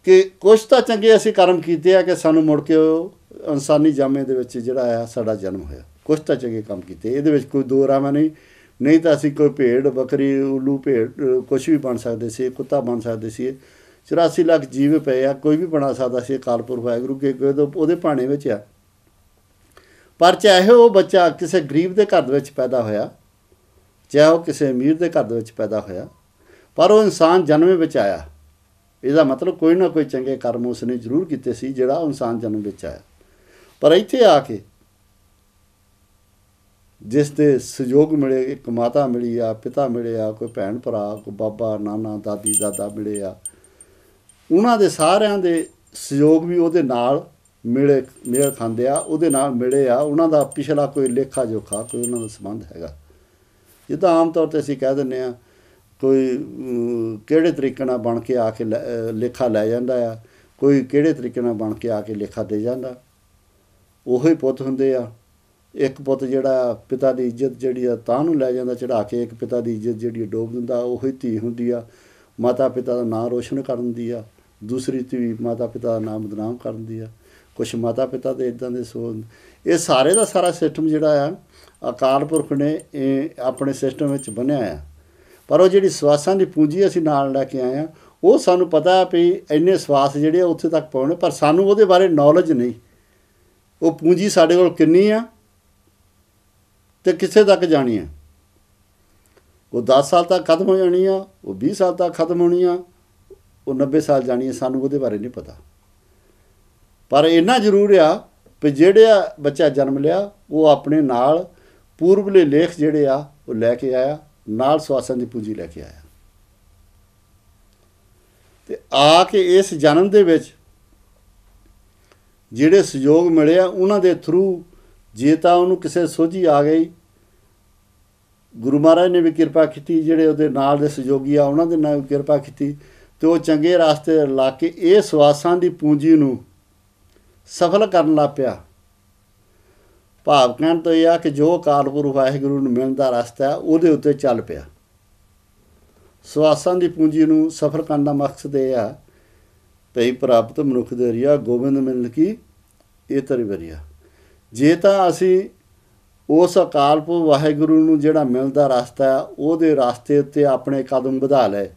Speaker 1: ਕਿ ਕੁਝ ਤਾਂ ਚੰਗੇ ਅਸੀਂ ਕਰਮ ਕੀਤੇ ਆ ਕਿ ਸਾਨੂੰ ਮੁੜ ਕੇ ਉਹ ਇਨਸਾਨੀ ਜਾਮੇ ਦੇ ਵਿੱਚ ਜਿਹੜਾ ਆ ਸਾਡਾ ਜਨਮ ਹੋਇਆ। ਕੁਝ ਤਾਂ ਚੰਗੇ ਕੰਮ ਕੀਤੇ, ਇਹਦੇ ਵਿੱਚ ਕੋਈ ਦੋ ਰਾਮਾ ਨਹੀਂ ਨਹੀਂ ਤਾਂ ਅਸੀਂ ਕੋਈ ਭੇਡ, ਬੱਕਰੀ, ਉਲੂ ਭੇਡ ਕੁਝ ਵੀ ਬਣ ਸਕਦੇ ਸੀ, ਕੁੱਤਾ ਬਣ ਸਕਦੇ ਸੀ। 84 ਲੱਖ ਜੀਵ ਪਏ ਆ, ਕੋਈ ਵੀ ਬਣਾ ਸਕਦਾ ਸੀ ਕਾਲਪੁਰ ਵਾਹਿਗੁਰੂ ਕੇ ਉਹਦੇ- ਭਾਣੇ ਵਿੱਚ ਆ। ਪਰ ਚਾਹੇ ਉਹ ਬੱਚਾ ਕਿਸੇ ਗਰੀਬ ਦੇ ਘਰ ਦੇ ਵਿੱਚ ਪੈਦਾ ਹੋਇਆ, ਚਾਹੇ ਉਹ ਕਿਸੇ ਅਮੀਰ ਦੇ ਘਰ ਦੇ ਵਿੱਚ ਪੈਦਾ ਹੋਇਆ, ਪਰ ਉਹ ਇਨਸਾਨ ਜਨਮ ਵਿੱਚ ਆਇਆ। ਇਹਦਾ ਮਤਲਬ ਕੋਈ ਨਾ ਕੋਈ ਚੰਗੇ ਕਰਮ ਉਸਨੇ ਜ਼ਰੂਰ ਕੀਤੇ ਸੀ, ਜਿਹੜਾ ਇਨਸਾਨ ਜਨਮ ਵਿੱਚ ਆਇਆ। ਪਰ ਇੱਥੇ ਆ ਕੇ ਜਿਸ ਦੇ ਸਹਿਯੋਗ ਮਿਲੇ, ਇੱਕ ਮਾਤਾ ਮਿਲੀ ਆ, ਪਿਤਾ ਮਿਲੇ ਆ, ਕੋਈ ਭੈਣ ਭਰਾ, ਕੋਈ ਬਾਬਾ, ਨਾਨਾ, ਦਾਦੀ, ਦਾਦਾ ਮਿਲੇ ਆ। ਉਹਨਾਂ ਦੇ ਸਾਰਿਆਂ ਦੇ ਸਹਿਯੋਗ ਵੀ ਉਹਦੇ ਨਾਲ ਮਿਲੇ, ਮੇਲ ਖਾਂਦੇ ਆ, ਉਹਦੇ ਨਾਲ ਮਿਲੇ ਆ। ਉਹਨਾਂ ਦਾ ਪਿਛਲਾ ਕੋਈ ਲੇਖਾ ਜੋਖਾ, ਕੋਈ ਉਹਨਾਂ ਦਾ ਸੰਬੰਧ ਹੈਗਾ। ਜਿੱਦਾਂ ਆਮ ਤੌਰ ਤੇ ਅਸੀਂ ਕਹਿ ਦਿੰਦੇ ਆ, ਕੋਈ ਕਿਹੜੇ ਤਰੀਕੇ ਨਾਲ ਬਣ ਕੇ ਆ ਕੇ ਲੈ- ਲੇਖਾ ਲੈ ਜਾਂਦਾ ਆ, ਕੋਈ ਕਿਹੜੇ ਤਰੀਕੇ ਨਾਲ ਬਣ ਕੇ ਆ ਕੇ ਲੇਖਾ ਦੇ ਜਾਂਦਾ। ਉਹੀ ਪੁੱਤ ਹੁੰਦੇ ਆ। ਇੱਕ ਪੁੱਤ ਜਿਹੜਾ ਪਿਤਾ ਦੀ ਇੱਜ਼ਤ ਜਿਹੜੀ ਆ ਤਾਂ ਨੂੰ ਲੈ ਜਾਂਦਾ, ਚੜਾ ਕੇ ਇੱਕ ਪਿਤਾ ਦੀ ਇੱਜ਼ਤ ਜਿਹੜੀ ਡੋਬ ਦਿੰਦਾ, ਉਹੀ ਧੀ ਹੁੰਦੀ ਆ, ਮਾਤਾ ਪਿਤਾ ਦਾ ਨਾਮ ਰੋਸ਼ਨ ਕਰਨ ਦੀ ਆ, ਦੂਸਰੀ ਧੀ ਮਾਤਾ ਪਿਤਾ ਦਾ ਨਾਮ ਬਦਨਾਮ ਕਰਨ ਦੀ ਆ ਕੁਝ ਮਾਤਾ ਪਿਤਾ ਦੇ ਇਦਾਂ ਦੇ ਸੋ ਇਹ ਸਾਰੇ ਦਾ ਸਾਰਾ ਸਿਸਟਮ ਜਿਹੜਾ ਆ, ਅਕਾਲ ਪੁਰਖ ਨੇ ਇਹ ਆਪਣੇ ਸਿਸਟਮ ਵਿੱਚ ਬਣਿਆ ਆ। ਪਰ ਉਹ ਜਿਹੜੀ ਸਵਾਸਾਂ ਦੀ ਪੂੰਜੀ ਅਸੀਂ ਨਾਲ ਲੈ ਕੇ ਆਏ ਆ, ਉਹ ਸਾਨੂੰ ਪਤਾ ਹੈ ਵੀ ਇੰਨੇ ਸਵਾਸ ਜਿਹੜੇ ਆ ਉੱਥੇ ਤੱਕ ਪਹੁੰਚਣੇ ਪਰ ਸਾਨੂੰ ਉਹਦੇ ਬਾਰੇ ਨੌਲੇਜ ਨਹੀਂ। ਉਹ ਪੂੰਜੀ ਸਾਡੇ ਕੋਲ ਕਿੰਨੀ ਆ ਤੇ ਕਿਸੇ ਤੱਕ ਜਾਣੀ ਹੈ? ਉਹ 10 ਸਾਲ ਤੱਕ ਖਤਮ ਹੋ ਜਾਣੀ ਆ, ਉਹ 20 ਸਾਲ ਤੱਕ ਖਤਮ ਹੋਣੀ ਆ, ਉਹ 90 ਸਾਲ ਜਾਣੀ ਆ ਸਾਨੂੰ ਉਹਦੇ ਬਾਰੇ ਨਹੀਂ ਪਤਾ। ਪਰ ਇੰਨਾ ਜ਼ਰੂਰ ਆ ਵੀ ਜਿਹੜਾ ਬੱਚਾ ਜਨਮ ਲਿਆ, ਉਹ ਆਪਣੇ ਨਾਲ ਪੂਰਬਲੇ ਲੇਖ ਜਿਹੜੇ ਆ, ਉਹ ਲੈ ਕੇ ਆਇਆ, ਨਾਲ ਸਵਾਸਾਂ ਦੀ ਪੂੰਜੀ ਲੈ ਕੇ ਆਇਆ। ਤੇ ਆ ਕੇ ਇਸ ਜਨਮ ਦੇ ਵਿੱਚ ਜਿਹੜੇ ਸਹਿਯੋਗ ਮਿਲੇ ਆ, ਉਹਨਾਂ ਦੇ ਥਰੂ ਜੇ ਤਾਂ ਉਹਨੂੰ ਕਿਸੇ ਸੋਝੀ ਆ ਗਈ, ਗੁਰੂ ਮਹਾਰਾਜ ਨੇ ਵੀ ਕਿਰਪਾ ਕੀਤੀ, ਜਿਹੜੇ ਉਹਦੇ ਨਾਲ ਦੇ ਸਹਿਯੋਗੀ ਆ, ਉਹਨਾਂ ਦੇ ਨਾਲ ਵੀ ਕਿਰਪਾ ਕੀਤੀ, ਤੇ ਉਹ ਚੰਗੇ ਰਾਸਤੇ ਲਾ ਕੇ ਇਹ ਸਵਾਸਾਂ ਦੀ ਪੂੰਜੀ ਨੂੰ ਸਫਲ ਕਰਨ ਲੱਗ ਪਿਆ। ਭਾਵ ਕਹਿਣ ਤੋਂ ਇਹ ਆ ਕਿ ਜੋ ਕਾਲਪੁਰ ਵਾਹਿਗੁਰੂ ਨੂੰ ਮਿਲਣ ਦਾ ਰਸਤਾ ਹੈ, ਉਹਦੇ ਉੱਤੇ ਚੱਲ ਪਿਆ। ਸਵਾਸਾਂ ਦੀ ਪੂੰਜੀ ਨੂੰ ਸਫਲ ਕਰਨ ਦਾ ਮਕਸਦ ਇਹ ਆ, ਭਈ ਪ੍ਰਾਪਤ ਮਨੁੱਖ ਦੇ ਰਿਆ, ਗੋਬਿੰਦ ਮਿਲਣ ਕੀ, ਇਹ ਤਰੀ ਵਰਿਆ। ਜੇ ਤਾਂ ਅਸੀਂ ਉਸ ਅਕਾਲ ਅਕਾਲਪੁਰ ਵਾਹਿਗੁਰੂ ਨੂੰ ਜਿਹੜਾ ਮਿਲਦਾ ਰਸਤਾ ਹੈ, ਉਹਦੇ ਰਸਤੇ ਉੱਤੇ ਆਪਣੇ ਕਦਮ ਵਧਾ ਲਏ।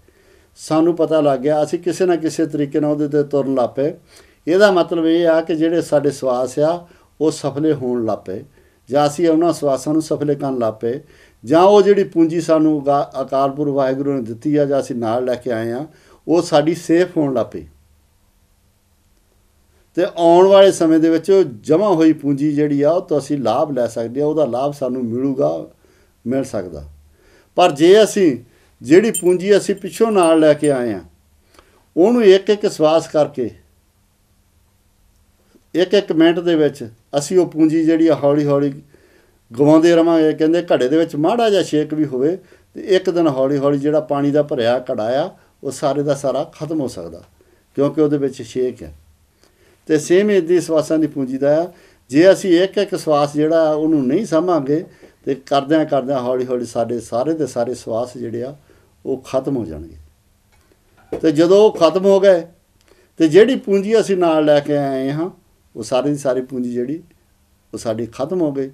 Speaker 1: ਸਾਨੂੰ ਪਤਾ ਲੱਗ ਗਿਆ, ਅਸੀਂ ਕਿਸੇ ਨਾ ਕਿਸੇ ਤਰੀਕੇ ਨਾਲ ਉਹਦੇ ਤੇ ਤੁਰਨ ਲੱਪੇ ਇਹਦਾ ਮਤਲਬ ਇਹ ਆ ਕਿ ਜਿਹੜੇ ਸਾਡੇ ਸਵਾਸ ਆ, ਉਹ ਸਫਲੇ ਹੋਣ ਲੱਪੇ ਜਾਂ ਅਸੀਂ ਉਹਨਾਂ ਸਵਾਸਾਂ ਨੂੰ ਸਫਲੇ ਕਰਨ ਲੱਪੇ ਜਾਂ ਉਹ ਜਿਹੜੀ ਪੂੰਜੀ ਸਾਨੂੰ ਅਕਾ- ਅਕਾਲ ਪੁਰਖ ਵਾਹਿਗੁਰੂ ਨੇ ਦਿੱਤੀ ਆ, ਜਾਂ ਅਸੀਂ ਨਾਲ ਲੈ ਕੇ ਆਏ ਆ, ਉਹ ਸਾਡੀ ਸੇਫ ਹੋਣ ਲੱਪੇ ਤੇ ਆਉਣ ਵਾਲੇ ਸਮੇਂ ਦੇ ਵਿੱਚ ਜਮ੍ਹਾਂ ਹੋਈ ਪੂੰਜੀ ਜਿਹੜੀ ਆ, ਉਹ ਤੋਂ ਅਸੀਂ ਲਾਭ ਲੈ ਸਕਦੇ ਆ ਉਹਦਾ ਲਾਭ ਸਾਨੂੰ ਮਿਲੂਗਾ, ਮਿਲ ਸਕਦਾ। ਪਰ ਜੇ ਅਸੀਂ ਜਿਹੜੀ ਪੂੰਜੀ ਅਸੀਂ ਪਿੱਛੋਂ ਨਾਲ ਲੈ ਕੇ ਆਏ ਆ, ਉਹਨੂੰ ਇੱਕ ਇੱਕ ਸਵਾਸ ਕਰਕੇ, ਇੱਕ ਇੱਕ ਮਿੰਟ ਦੇ ਵਿੱਚ ਅਸੀਂ ਉਹ ਪੂੰਜੀ ਜਿਹੜੀ ਆ ਹੌਲੀ ਹੌਲੀ ਗਵਾਉਂਦੇ ਰਵਾਂਗੇ। ਕਹਿੰਦੇ ਘੜੇ ਦੇ ਵਿੱਚ ਮਾੜਾ ਜਿਹਾ ਛੇਕ ਵੀ ਹੋਵੇ, ਤੇ ਇੱਕ ਦਿਨ ਹੌਲੀ ਹੌਲੀ ਜਿਹੜਾ ਪਾਣੀ ਦਾ ਭਰਿਆ ਘੜਾ ਆ, ਉਹ ਸਾਰੇ ਦਾ ਸਾਰਾ ਖਤਮ ਹੋ ਸਕਦਾ, ਕਿਉਂਕਿ ਉਹਦੇ ਵਿੱਚ ਛੇਕ ਹੈ ਤੇ ਸੇਮ ਇਦੀ ਸਵਾਸਾਂ ਦੀ ਪੂੰਜੀ ਦਾ ਆ ਜੇ ਅਸੀਂ ਇੱਕ ਇੱਕ ਸਵਾਸ ਜਿਹੜਾ ਉਹਨੂੰ ਨਹੀਂ ਸਾਂਭਾਂਗੇ ਤੇ ਕਰਦਿਆਂ ਕਰਦਿਆਂ ਹੌਲੀ ਹੌਲੀ ਸਾਡੇ ਸਾਰੇ ਦੇ ਸਾਰੇ ਸਵਾਸ ਜਿਹੜੇ ਆ, ਉਹ ਖਤਮ ਹੋ ਜਾਣਗੇ। ਤੇ ਜਦੋਂ ਉਹ ਖਤਮ ਹੋ ਗਏ, ਤੇ ਜਿਹੜੀ ਪੂੰਜੀ ਅਸੀਂ ਨਾਲ ਲੈ ਕੇ ਆਏ ਹਾਂ, ਉਹ ਸਾਰੀ ਦੀ ਸਾਰੀ ਪੂੰਜੀ ਜਿਹੜੀ, ਉਹ ਸਾਡੀ ਖਤਮ ਹੋ ਗਈ।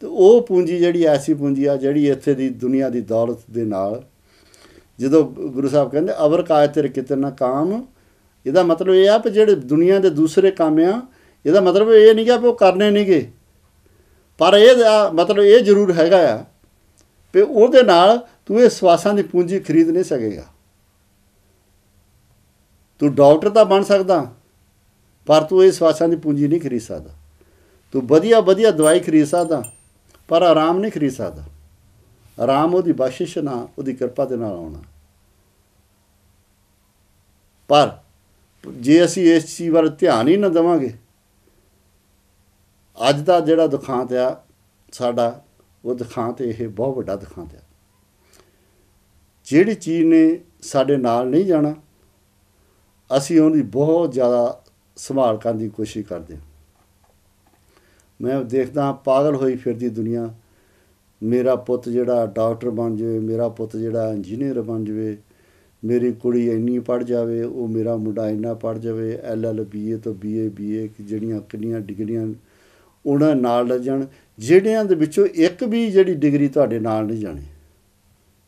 Speaker 1: ਤੇ ਉਹ ਪੂੰਜੀ ਜਿਹੜੀ ਐਸੀ ਪੂੰਜੀ ਆ, ਜਿਹੜੀ ਇੱਥੇ ਦੀ ਦੁਨੀਆ ਦੀ ਦੌਲਤ ਦੇ ਨਾਲ, ਜਦੋਂ ਗੁਰੂ ਸਾਹਿਬ ਕਹਿੰਦੇ ਅਵਰ ਕਾਇ ਤੇਰੇ ਕਿਤੇ ਨਾ ਕਾਮ ਇਹਦਾ ਮਤਲਬ ਇਹ ਆ ਕਿ ਜਿਹੜੇ ਦੁਨੀਆ ਦੇ ਦੂਸਰੇ ਕੰਮ ਆ, ਇਹਦਾ ਮਤਲਬ ਇਹ ਨਹੀਂ ਕਿ ਉਹ ਕਰਨੇ ਨਹੀਂਗੇ ਪਰ ਇਹਦਾ ਮਤਲਬ ਇਹ ਜ਼ਰੂਰ ਹੈਗਾ ਆ ਕਿ ਉਹਦੇ ਨਾਲ ਤੂੰ ਇਹ ਸਵਾਸਾਂ ਦੀ ਪੂੰਜੀ ਖਰੀਦ ਨਹੀਂ ਸਕੇਗਾ। ਤੂੰ ਡਾਕਟਰ ਤਾਂ ਬਣ ਸਕਦਾ, ਪਰ ਤੂੰ ਇਹ ਸਵਾਸਾਂ ਦੀ ਪੂੰਜੀ ਨਹੀਂ ਖਰੀਦ ਸਕਦਾ। ਤੂੰ ਵਧੀਆ ਵਧੀਆ ਦਵਾਈ ਖਰੀਦ ਸਕਦਾ, ਪਰ ਆਰਾਮ ਨਹੀਂ ਖਰੀਦ ਸਕਦਾ। ਆਰਾਮ ਉਹਦੀ ਬਖਸ਼ਿਸ਼ ਨਾਲ, ਉਹਦੀ ਕਿਰਪਾ ਦੇ ਨਾਲ ਆਉਣਾ। ਪਰ ਜੇ ਅਸੀਂ ਇਸ ਚੀਜ਼ ਵੱਲ ਧਿਆਨ ਹੀ ਨਾ ਦੇਵਾਂਗੇ, ਅੱਜ ਦਾ ਜਿਹੜਾ ਦੁਖਾਂਤ ਆ, ਸਾਡਾ, ਉਹ ਦੁਖਾਂਤ ਇਹ ਬਹੁਤ ਵੱਡਾ ਦੁਖਾਂਤ ਆ। ਜਿਹੜੀ ਚੀਜ਼ ਨੇ ਸਾਡੇ ਨਾਲ ਨਹੀਂ ਜਾਣਾ, ਅਸੀਂ ਉਹਦੀ ਬਹੁਤ ਜ਼ਿਆਦਾ ਸੰਭਾਲ ਕਰਨ ਦੀ ਕੋਸ਼ਿਸ਼ ਕਰਦੇ ਹਾਂ। ਮੈਂ ਦੇਖਦਾ ਪਾਗਲ ਹੋਈ ਫਿਰਦੀ ਦੁਨੀਆ, ਮੇਰਾ ਪੁੱਤ ਜਿਹੜਾ ਡਾਕਟਰ ਬਣ ਜਾਵੇ, ਮੇਰਾ ਪੁੱਤ ਜਿਹੜਾ ਇੰਜੀਨੀਅਰ ਬਣ ਜਾਵੇ ਮੇਰੀ ਕੁੜੀ ਇੰਨੀ ਪੜ ਜਾਵੇ, ਉਹ ਮੇਰਾ ਮੁੰਡਾ ਇੰਨਾ ਪੜ ਜਾਵੇ, ਐਲ ਐਲ ਬੀ ਏ ਤੋਂ ਬੀ ਏ ਬੀ ਏ ਜਿਹੜੀਆਂ ਕਿੰਨੀਆਂ ਡਿਗਰੀਆਂ ਉਹਨਾਂ ਨਾਲ ਲੱਗ ਜਾਣ, ਜਿਹੜਿਆਂ ਦੇ ਵਿੱਚੋਂ ਇੱਕ ਵੀ ਜਿਹੜੀ ਡਿਗਰੀ ਤੁਹਾਡੇ ਨਾਲ ਨਹੀਂ ਜਾਣੀ,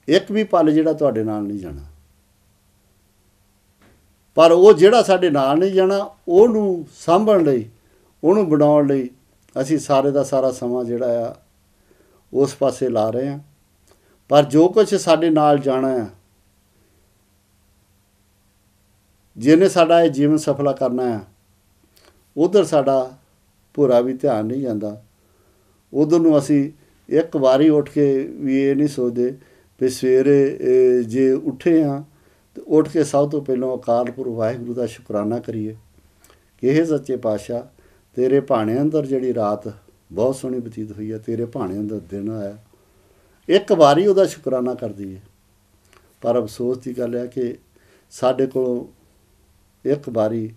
Speaker 1: ਇੱਕ ਵੀ ਪਲ ਜਿਹੜਾ ਤੁਹਾਡੇ ਨਾਲ ਨਹੀਂ ਜਾਣਾ। ਪਰ ਉਹ ਜਿਹੜਾ ਸਾਡੇ ਨਾਲ ਨਹੀਂ ਜਾਣਾ, ਉਹਨੂੰ ਸਾਂਭਣ ਲਈ, ਉਹਨੂੰ ਬਣਾਉਣ ਲਈ ਅਸੀਂ ਸਾਰੇ ਦਾ ਸਾਰਾ ਸਮਾਂ ਜਿਹੜਾ ਆ, ਉਸ ਪਾਸੇ ਲਾ ਰਹੇ ਹਾਂ। ਪਰ ਜੋ ਕੁਝ ਸਾਡੇ ਨਾਲ ਜਾਣਾ ਆ ਜਿਹਨੇ ਸਾਡਾ ਇਹ ਜੀਵਨ ਸਫਲਾ ਕਰਨਾ ਆ, ਉਧਰ ਸਾਡਾ ਪੂਰਾ ਵੀ ਧਿਆਨ ਨਹੀਂ ਜਾਂਦਾ। ਉਧਰ ਨੂੰ ਅਸੀਂ ਇੱਕ ਵਾਰੀ ਉੱਠ ਕੇ ਵੀ ਇਹ ਨਹੀਂ ਸੋਚਦੇ ਵੀ ਸਵੇਰੇ ਜੇ ਉੱਠੇ ਆ, ਤੇ ਉੱਠ ਕੇ ਸਭ ਤੋਂ ਪਹਿਲਾਂ ਅਕਾਲ ਪੁਰਖ ਵਾਹਿਗੁਰੂ ਦਾ ਸ਼ੁਕਰਾਨਾ ਕਰੀਏ ਕਿ ਇਹ ਸੱਚੇ ਪਾਤਸ਼ਾਹ, ਤੇਰੇ ਭਾਣੇ ਅੰਦਰ ਜਿਹੜੀ ਰਾਤ ਬਹੁਤ ਸੋਹਣੀ ਬਤੀਤ ਹੋਈ ਹੈ ਤੇਰੇ ਭਾਣੇ ਅੰਦਰ ਦਿਨ ਆਇਆ। ਇੱਕ ਵਾਰੀ ਉਹਦਾ ਸ਼ੁਕਰਾਨਾ ਕਰਦੀ ਹੈ ਪਰ ਅਫਸੋਸ ਦੀ ਗੱਲ ਹੈ ਕਿ ਸਾਡੇ ਕੋਲੋਂ ਇੱਕ ਵਾਰੀ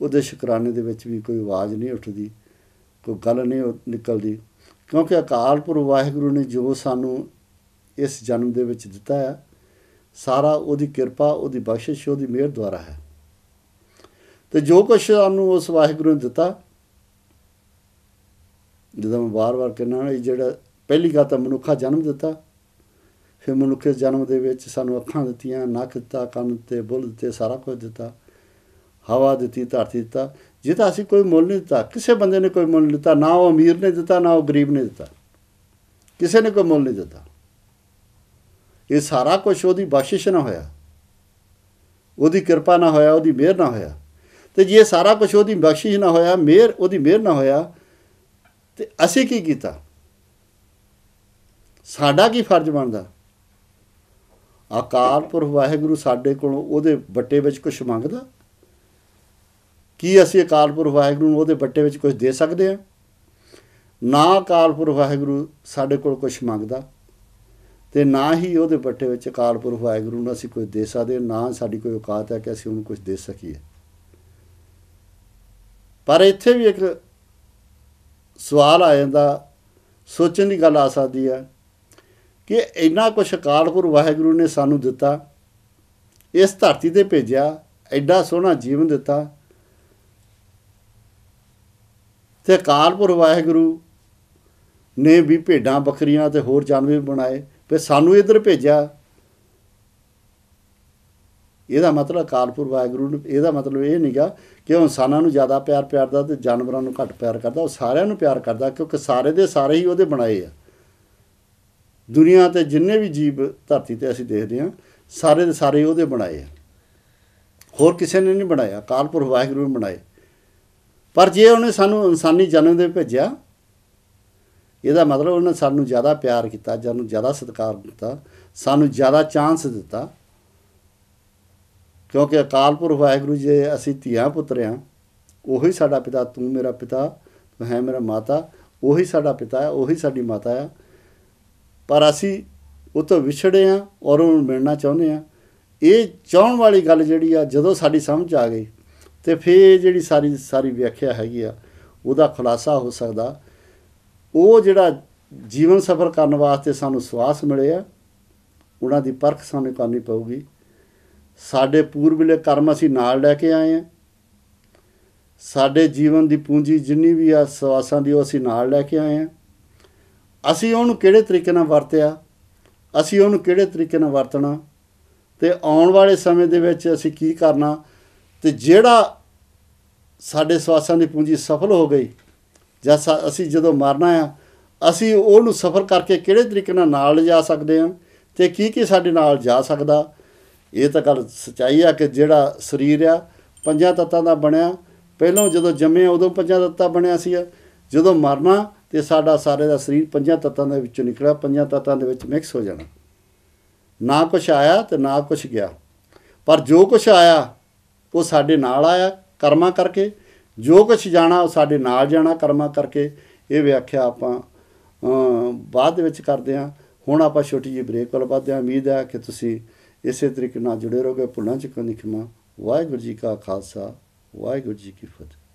Speaker 1: ਉਹਦੇ ਸ਼ੁਕਰਾਨੇ ਦੇ ਵਿੱਚ ਵੀ ਕੋਈ ਆਵਾਜ਼ ਨਹੀਂ ਉੱਠਦੀ, ਕੋਈ ਗੱਲ ਨਹੀਂ ਨਿਕਲਦੀ। ਕਿਉਂਕਿ ਅਕਾਲ ਪੁਰਖ ਵਾਹਿਗੁਰੂ ਨੇ ਜੋ ਸਾਨੂੰ ਇਸ ਜਨਮ ਦੇ ਵਿੱਚ ਦਿੱਤਾ ਹੈ, ਸਾਰਾ ਉਹਦੀ ਕਿਰਪਾ, ਉਹਦੀ ਬਖਸ਼ਿਸ਼, ਉਹਦੀ ਮਿਹਰ ਦੁਆਰਾ ਹੈ। ਤੇ ਜੋ ਕੁਝ ਸਾਨੂੰ ਉਸ ਵਾਹਿਗੁਰੂ ਨੇ ਦਿੱਤਾ, ਜਦੋਂ ਮੈਂ ਵਾਰ-ਵਾਰ ਕਹਿੰਦਾ ਇਹ ਜਿਹੜਾ ਪਹਿਲੀ ਗੱਲ ਤਾਂ ਮਨੁੱਖਾ ਜਨਮ ਦਿੱਤਾ, ਫਿਰ ਮਨੁੱਖੇ ਜਨਮ ਦੇ ਵਿੱਚ ਸਾਨੂੰ ਅੱਖਾਂ ਦਿੱਤੀਆਂ, ਨੱਕ ਦਿੱਤਾ, ਕੰਨ ਦਿੱਤੇ, ਬੁੱਲ ਦਿੱਤੇ, ਸਾਰਾ ਕੁਝ ਦਿੱਤਾ। ਹਵਾ ਦਿੱਤੀ, ਧਰਤੀ ਦਿੱਤਾ। ਜਿਹਦਾ ਅਸੀਂ ਕੋਈ ਮੁੱਲ ਨਹੀਂ ਦਿੱਤਾ, ਕਿਸੇ ਬੰਦੇ ਨੇ ਕੋਈ ਮੁੱਲ ਨਹੀਂ ਦਿੱਤਾ, ਨਾ ਉਹ ਅਮੀਰ ਨੇ ਦਿੱਤਾ, ਨਾ ਉਹ ਗਰੀਬ ਨੇ ਦਿੱਤਾ। ਕਿਸੇ ਨੇ ਕੋਈ ਮੁੱਲ ਨਹੀਂ ਦਿੱਤਾ। ਇਹ ਸਾਰਾ ਕੁਝ ਉਹਦੀ ਬਖਸ਼ਿਸ਼ ਨਾ ਹੋਇਆ। ਉਹਦੀ ਕਿਰਪਾ ਨਾ ਹੋਇਆ, ਉਹਦੀ ਮਿਹਰ ਨਾ ਹੋਇਆ। ਤੇ ਜੇ ਸਾਰਾ ਕੁਝ ਉਹਦੀ ਬਖਸ਼ਿਸ਼ ਨਾ ਹੋਇਆ, ਮਿਹਰ, ਉਹਦੀ ਮਿਹਰ ਨਾ ਹੋਇਆ, ਤੇ ਅਸੀਂ ਕੀ ਕੀਤਾ? ਸਾਡਾ ਕੀ ਫਰਜ਼ ਬਣਦਾ? ਅਕਾਲ ਪੁਰਖ ਵਾਹਿਗੁਰੂ ਸਾਡੇ ਕੋਲੋਂ ਉਹਦੇ ਬੱਟੇ ਵਿੱਚ ਕੁਝ ਮੰਗਦਾ? ਕੀ ਅਸੀਂ ਅਕਾਲ ਪੁਰਖ ਵਾਹਿਗੁਰੂ ਨੂੰ ਉਹਦੇ ਬੱਟੇ ਵਿੱਚ ਕੁਝ ਦੇ ਸਕਦੇ ਹਾਂ? ਨਾ ਅਕਾਲ ਪੁਰਖ ਵਾਹਿਗੁਰੂ ਸਾਡੇ ਕੋਲ ਕੁਝ ਮੰਗਦਾ ਤੇ ਨਾ ਹੀ ਉਹਦੇ ਬੱਟੇ ਵਿੱਚ ਅਕਾਲ ਪੁਰਖ ਵਾਹਿਗੁਰੂ ਨੂੰ ਅਸੀਂ ਕੁਝ ਦੇ ਸਕਦੇ ਨਾ ਸਾਡੀ ਕੋਈ ਔਕਾਤ ਹੈ ਕਿ ਅਸੀਂ ਉਹਨੂੰ ਕੁਝ ਦੇ ਸਕੀਏ। ਪਰ ਇੱਥੇ ਵੀ ਇੱਕ ਸਵਾਲ ਆ ਜਾਂਦਾ, ਸੋਚਣ ਦੀ ਗੱਲ ਆ ਸਕਦੀ ਹੈ ਕਿ ਇੰਨਾ ਕੁਛ ਅਕਾਲ ਪੁਰਖ ਵਾਹਿਗੁਰੂ ਨੇ ਸਾਨੂੰ ਦਿੱਤਾ, ਇਸ ਧਰਤੀ ਤੇ ਭੇਜਿਆ ਐਡਾ ਸੋਹਣਾ ਜੀਵਨ ਦਿੱਤਾ ਤੇ ਅਕਾਲ ਪੁਰਖ ਵਾਹਿਗੁਰੂ ਨੇ ਵੀ ਭੇਡਾਂ ਬੱਕਰੀਆਂ ਤੇ ਹੋਰ ਜਾਨਵਰ ਬਣਾਏ, ਫਿਰ ਸਾਨੂੰ ਇੱਧਰ ਭੇਜਿਆ। ਇਹਦਾ ਮਤਲਬ ਕਾਲਪੁਰ ਵਾਹਿਗੁਰੂ ਨੂੰ, ਇਹਦਾ ਮਤਲਬ ਇਹ ਨਹੀਂਗਾ ਕਿ ਉਹ ਇਨਸਾਨਾਂ ਨੂੰ ਜ਼ਿਆਦਾ ਪਿਆਰ ਪਿਆਰ ਦਾ ਤੇ ਜਾਨਵਰਾਂ ਨੂੰ ਘੱਟ ਪਿਆਰ ਕਰਦਾ, ਉਹ ਸਾਰਿਆਂ ਨੂੰ ਪਿਆਰ ਕਰਦਾ, ਕਿਉਂਕਿ ਸਾਰੇ ਦੇ ਸਾਰੇ ਹੀ ਉਹਦੇ ਬਣਾਏ ਆ। ਦੁਨੀਆ ਤੇ ਜਿੰਨੇ ਵੀ ਜੀਵ ਧਰਤੀ ਤੇ ਅਸੀਂ ਦੇਖਦੇ ਹਾਂ, ਸਾਰੇ ਦੇ ਸਾਰੇ ਉਹਦੇ ਬਣਾਏ ਆ। ਹੋਰ ਕਿਸੇ ਨੇ ਨਹੀਂ ਬਣਾਇਆ ਕਾਲਪੁਰ ਵਾਹਿਗੁਰੂ ਨੇ ਬਣਾਏ। ਪਰ ਜੇ ਉਹਨੇ ਸਾਨੂੰ ਇਨਸਾਨੀ ਜਨਮ ਦੇ ਭੇਜਿਆ, ਇਹਦਾ ਮਤਲਬ ਉਹਨੇ ਸਾਨੂੰ ਜ਼ਿਆਦਾ ਪਿਆਰ ਕੀਤਾ, ਸਾਨੂੰ ਜ਼ਿਆਦਾ ਸਤਿਕਾਰ ਦਿੱਤਾ, ਸਾਨੂੰ ਜ਼ਿਆਦਾ ਚਾਂਸ ਦਿੱਤਾ। ਕਿਉਂਕਿ ਅਕਾਲ ਪੁਰਖ ਵਾਹਿਗੁਰੂ ਜੀ, ਅਸੀਂ ਧੀਆਂ ਪੁੱਤਰ ਆ, ਉਹੀ ਸਾਡਾ ਪਿਤਾ, ਤੂੰ ਮੇਰਾ ਪਿਤਾ, ਤੂੰ ਹੈ ਮੇਰਾ ਮਾਤਾ, ਉਹੀ ਸਾਡਾ ਪਿਤਾ ਹੈ, ਉਹੀ ਸਾਡੀ ਮਾਤਾ ਹੈ। ਪਰ ਅਸੀਂ ਉਹ ਤੋਂ ਵਿਛੜੇ ਆ ਔਰ ਉਹਨੂੰ ਮਿਲਣਾ ਚਾਹੁੰਦੇ ਆ। ਇਹ ਚਾਹਣ ਵਾਲੀ ਗੱਲ ਜਿਹੜੀ ਆ, ਜਦੋਂ ਸਾਡੀ ਸਮਝ ਆ ਗਈ ਤੇ ਫੇਰ ਜਿਹੜੀ ਸਾਰੀ ਸਾਰੀ ਵਿਆਖਿਆ ਹੈਗੀ ਆ, ਉਹਦਾ ਖੁਲਾਸਾ ਹੋ ਸਕਦਾ। ਉਹ ਜਿਹੜਾ ਜੀਵਨ ਸਫਰ ਕਰਨ ਵਾਸਤੇ ਸਾਨੂੰ ਸਵਾਸ ਮਿਲਿਆ ਉਹਨਾਂ ਦੀ ਪਰਖ ਸਾਨੂੰ ਕਰਨੀ ਪਊਗੀ। ਸਾਡੇ ਪੂਰਬਲੇ ਕਰਮ ਅਸੀਂ ਨਾਲ ਲੈ ਕੇ ਆਏ ਆ। ਸਾਡੇ ਜੀਵਨ ਦੀ ਪੂੰਜੀ ਜਿੰਨੀ ਵੀ ਆ ਸਵਾਸਾਂ ਦੀ, ਉਹ ਅਸੀਂ ਨਾਲ ਲੈ ਕੇ ਆਏ ਆ। ਅਸੀਂ ਉਹਨੂੰ ਕਿਹੜੇ ਤਰੀਕੇ ਨਾਲ ਵਰਤਿਆ? ਅਸੀਂ ਉਹਨੂੰ ਕਿਹੜੇ ਤਰੀਕੇ ਨਾਲ ਵਰਤਣਾ? ਤੇ ਆਉਣ ਵਾਲੇ ਸਮੇਂ ਦੇ ਵਿੱਚ ਅਸੀਂ ਕੀ ਕਰਨਾ? ਤੇ ਜਿਹੜਾ ਸਾਡੇ ਸਵਾਸਾਂ ਦੀ ਪੂੰਜੀ ਸਫਲ ਹੋ ਗਈ, ਜਾਂ ਅਸੀਂ ਜਦੋਂ ਮਰਨਾ ਆ, ਅਸੀਂ ਉਹਨੂੰ ਸਫ਼ਰ ਕਰਕੇ ਕਿਹੜੇ ਤਰੀਕੇ ਨਾਲ ਨਾਲ ਲਿਜਾ ਸਕਦੇ ਹਾਂ ਤੇ ਕੀ ਕੀ ਸਾਡੇ ਨਾਲ ਜਾ ਸਕਦਾ? ਇਹ ਤਾਂ ਗੱਲ ਸਚਾਈ ਆ ਕਿ ਜਿਹੜਾ ਸਰੀਰ ਆ, ਪੰਜਾਂ ਤੱਤਾਂ ਦਾ ਬਣਿਆ। ਪਹਿਲਾਂ ਜਦੋਂ ਜੰਮੇ ਉਦੋਂ ਪੰਜਾਂ ਤੱਤਾਂ ਬਣਿਆ ਸੀ ਜਦੋਂ ਮਰਨਾ ਤੇ ਸਾਡਾ ਸਾਰੇ ਦਾ ਸਰੀਰ ਪੰਜਾਂ ਤੱਤਾਂ ਦੇ ਵਿੱਚੋਂ ਨਿਕਲਿਆ, ਪੰਜਾਂ ਤੱਤਾਂ ਦੇ ਵਿੱਚ ਮਿਕਸ ਹੋ ਜਾਣਾ। ਨਾ ਕੁਛ ਆਇਆ ਤੇ ਨਾ ਕੁਛ ਗਿਆ। ਪਰ ਜੋ ਕੁਛ ਆਇਆ ਉਹ ਸਾਡੇ ਨਾਲ ਆਇਆ ਕਰਮਾਂ ਕਰਕੇ। ਜੋ ਕੁਛ ਜਾਣਾ, ਉਹ ਸਾਡੇ ਨਾਲ ਜਾਣਾ ਕਰਮਾ ਕਰਕੇ। ਇਹ ਵਿਆਖਿਆ ਆਪਾਂ ਬਾਅਦ ਦੇ ਵਿੱਚ ਕਰਦੇ ਹਾਂ। ਹੁਣ ਆਪਾਂ ਛੋਟੀ ਜਿਹੀ ਬ੍ਰੇਕ ਵੱਲ ਵਧਦੇ ਹਾਂ। ਉਮੀਦ ਹੈ ਕਿ ਤੁਸੀਂ ਇਸੇ ਤਰੀਕੇ ਨਾਲ ਜੁੜੇ ਰਹੋਗੇ। ਭੁੱਲਾਂ ਚ ਕੰਨੀ ਖਿਮਾ। ਵਾਹਿਗੁਰੂ ਜੀ ਕਾ ਖਾਲਸਾ, ਵਾਹਿਗੁਰੂ ਜੀ ਕੀ ਫਤਿਹ।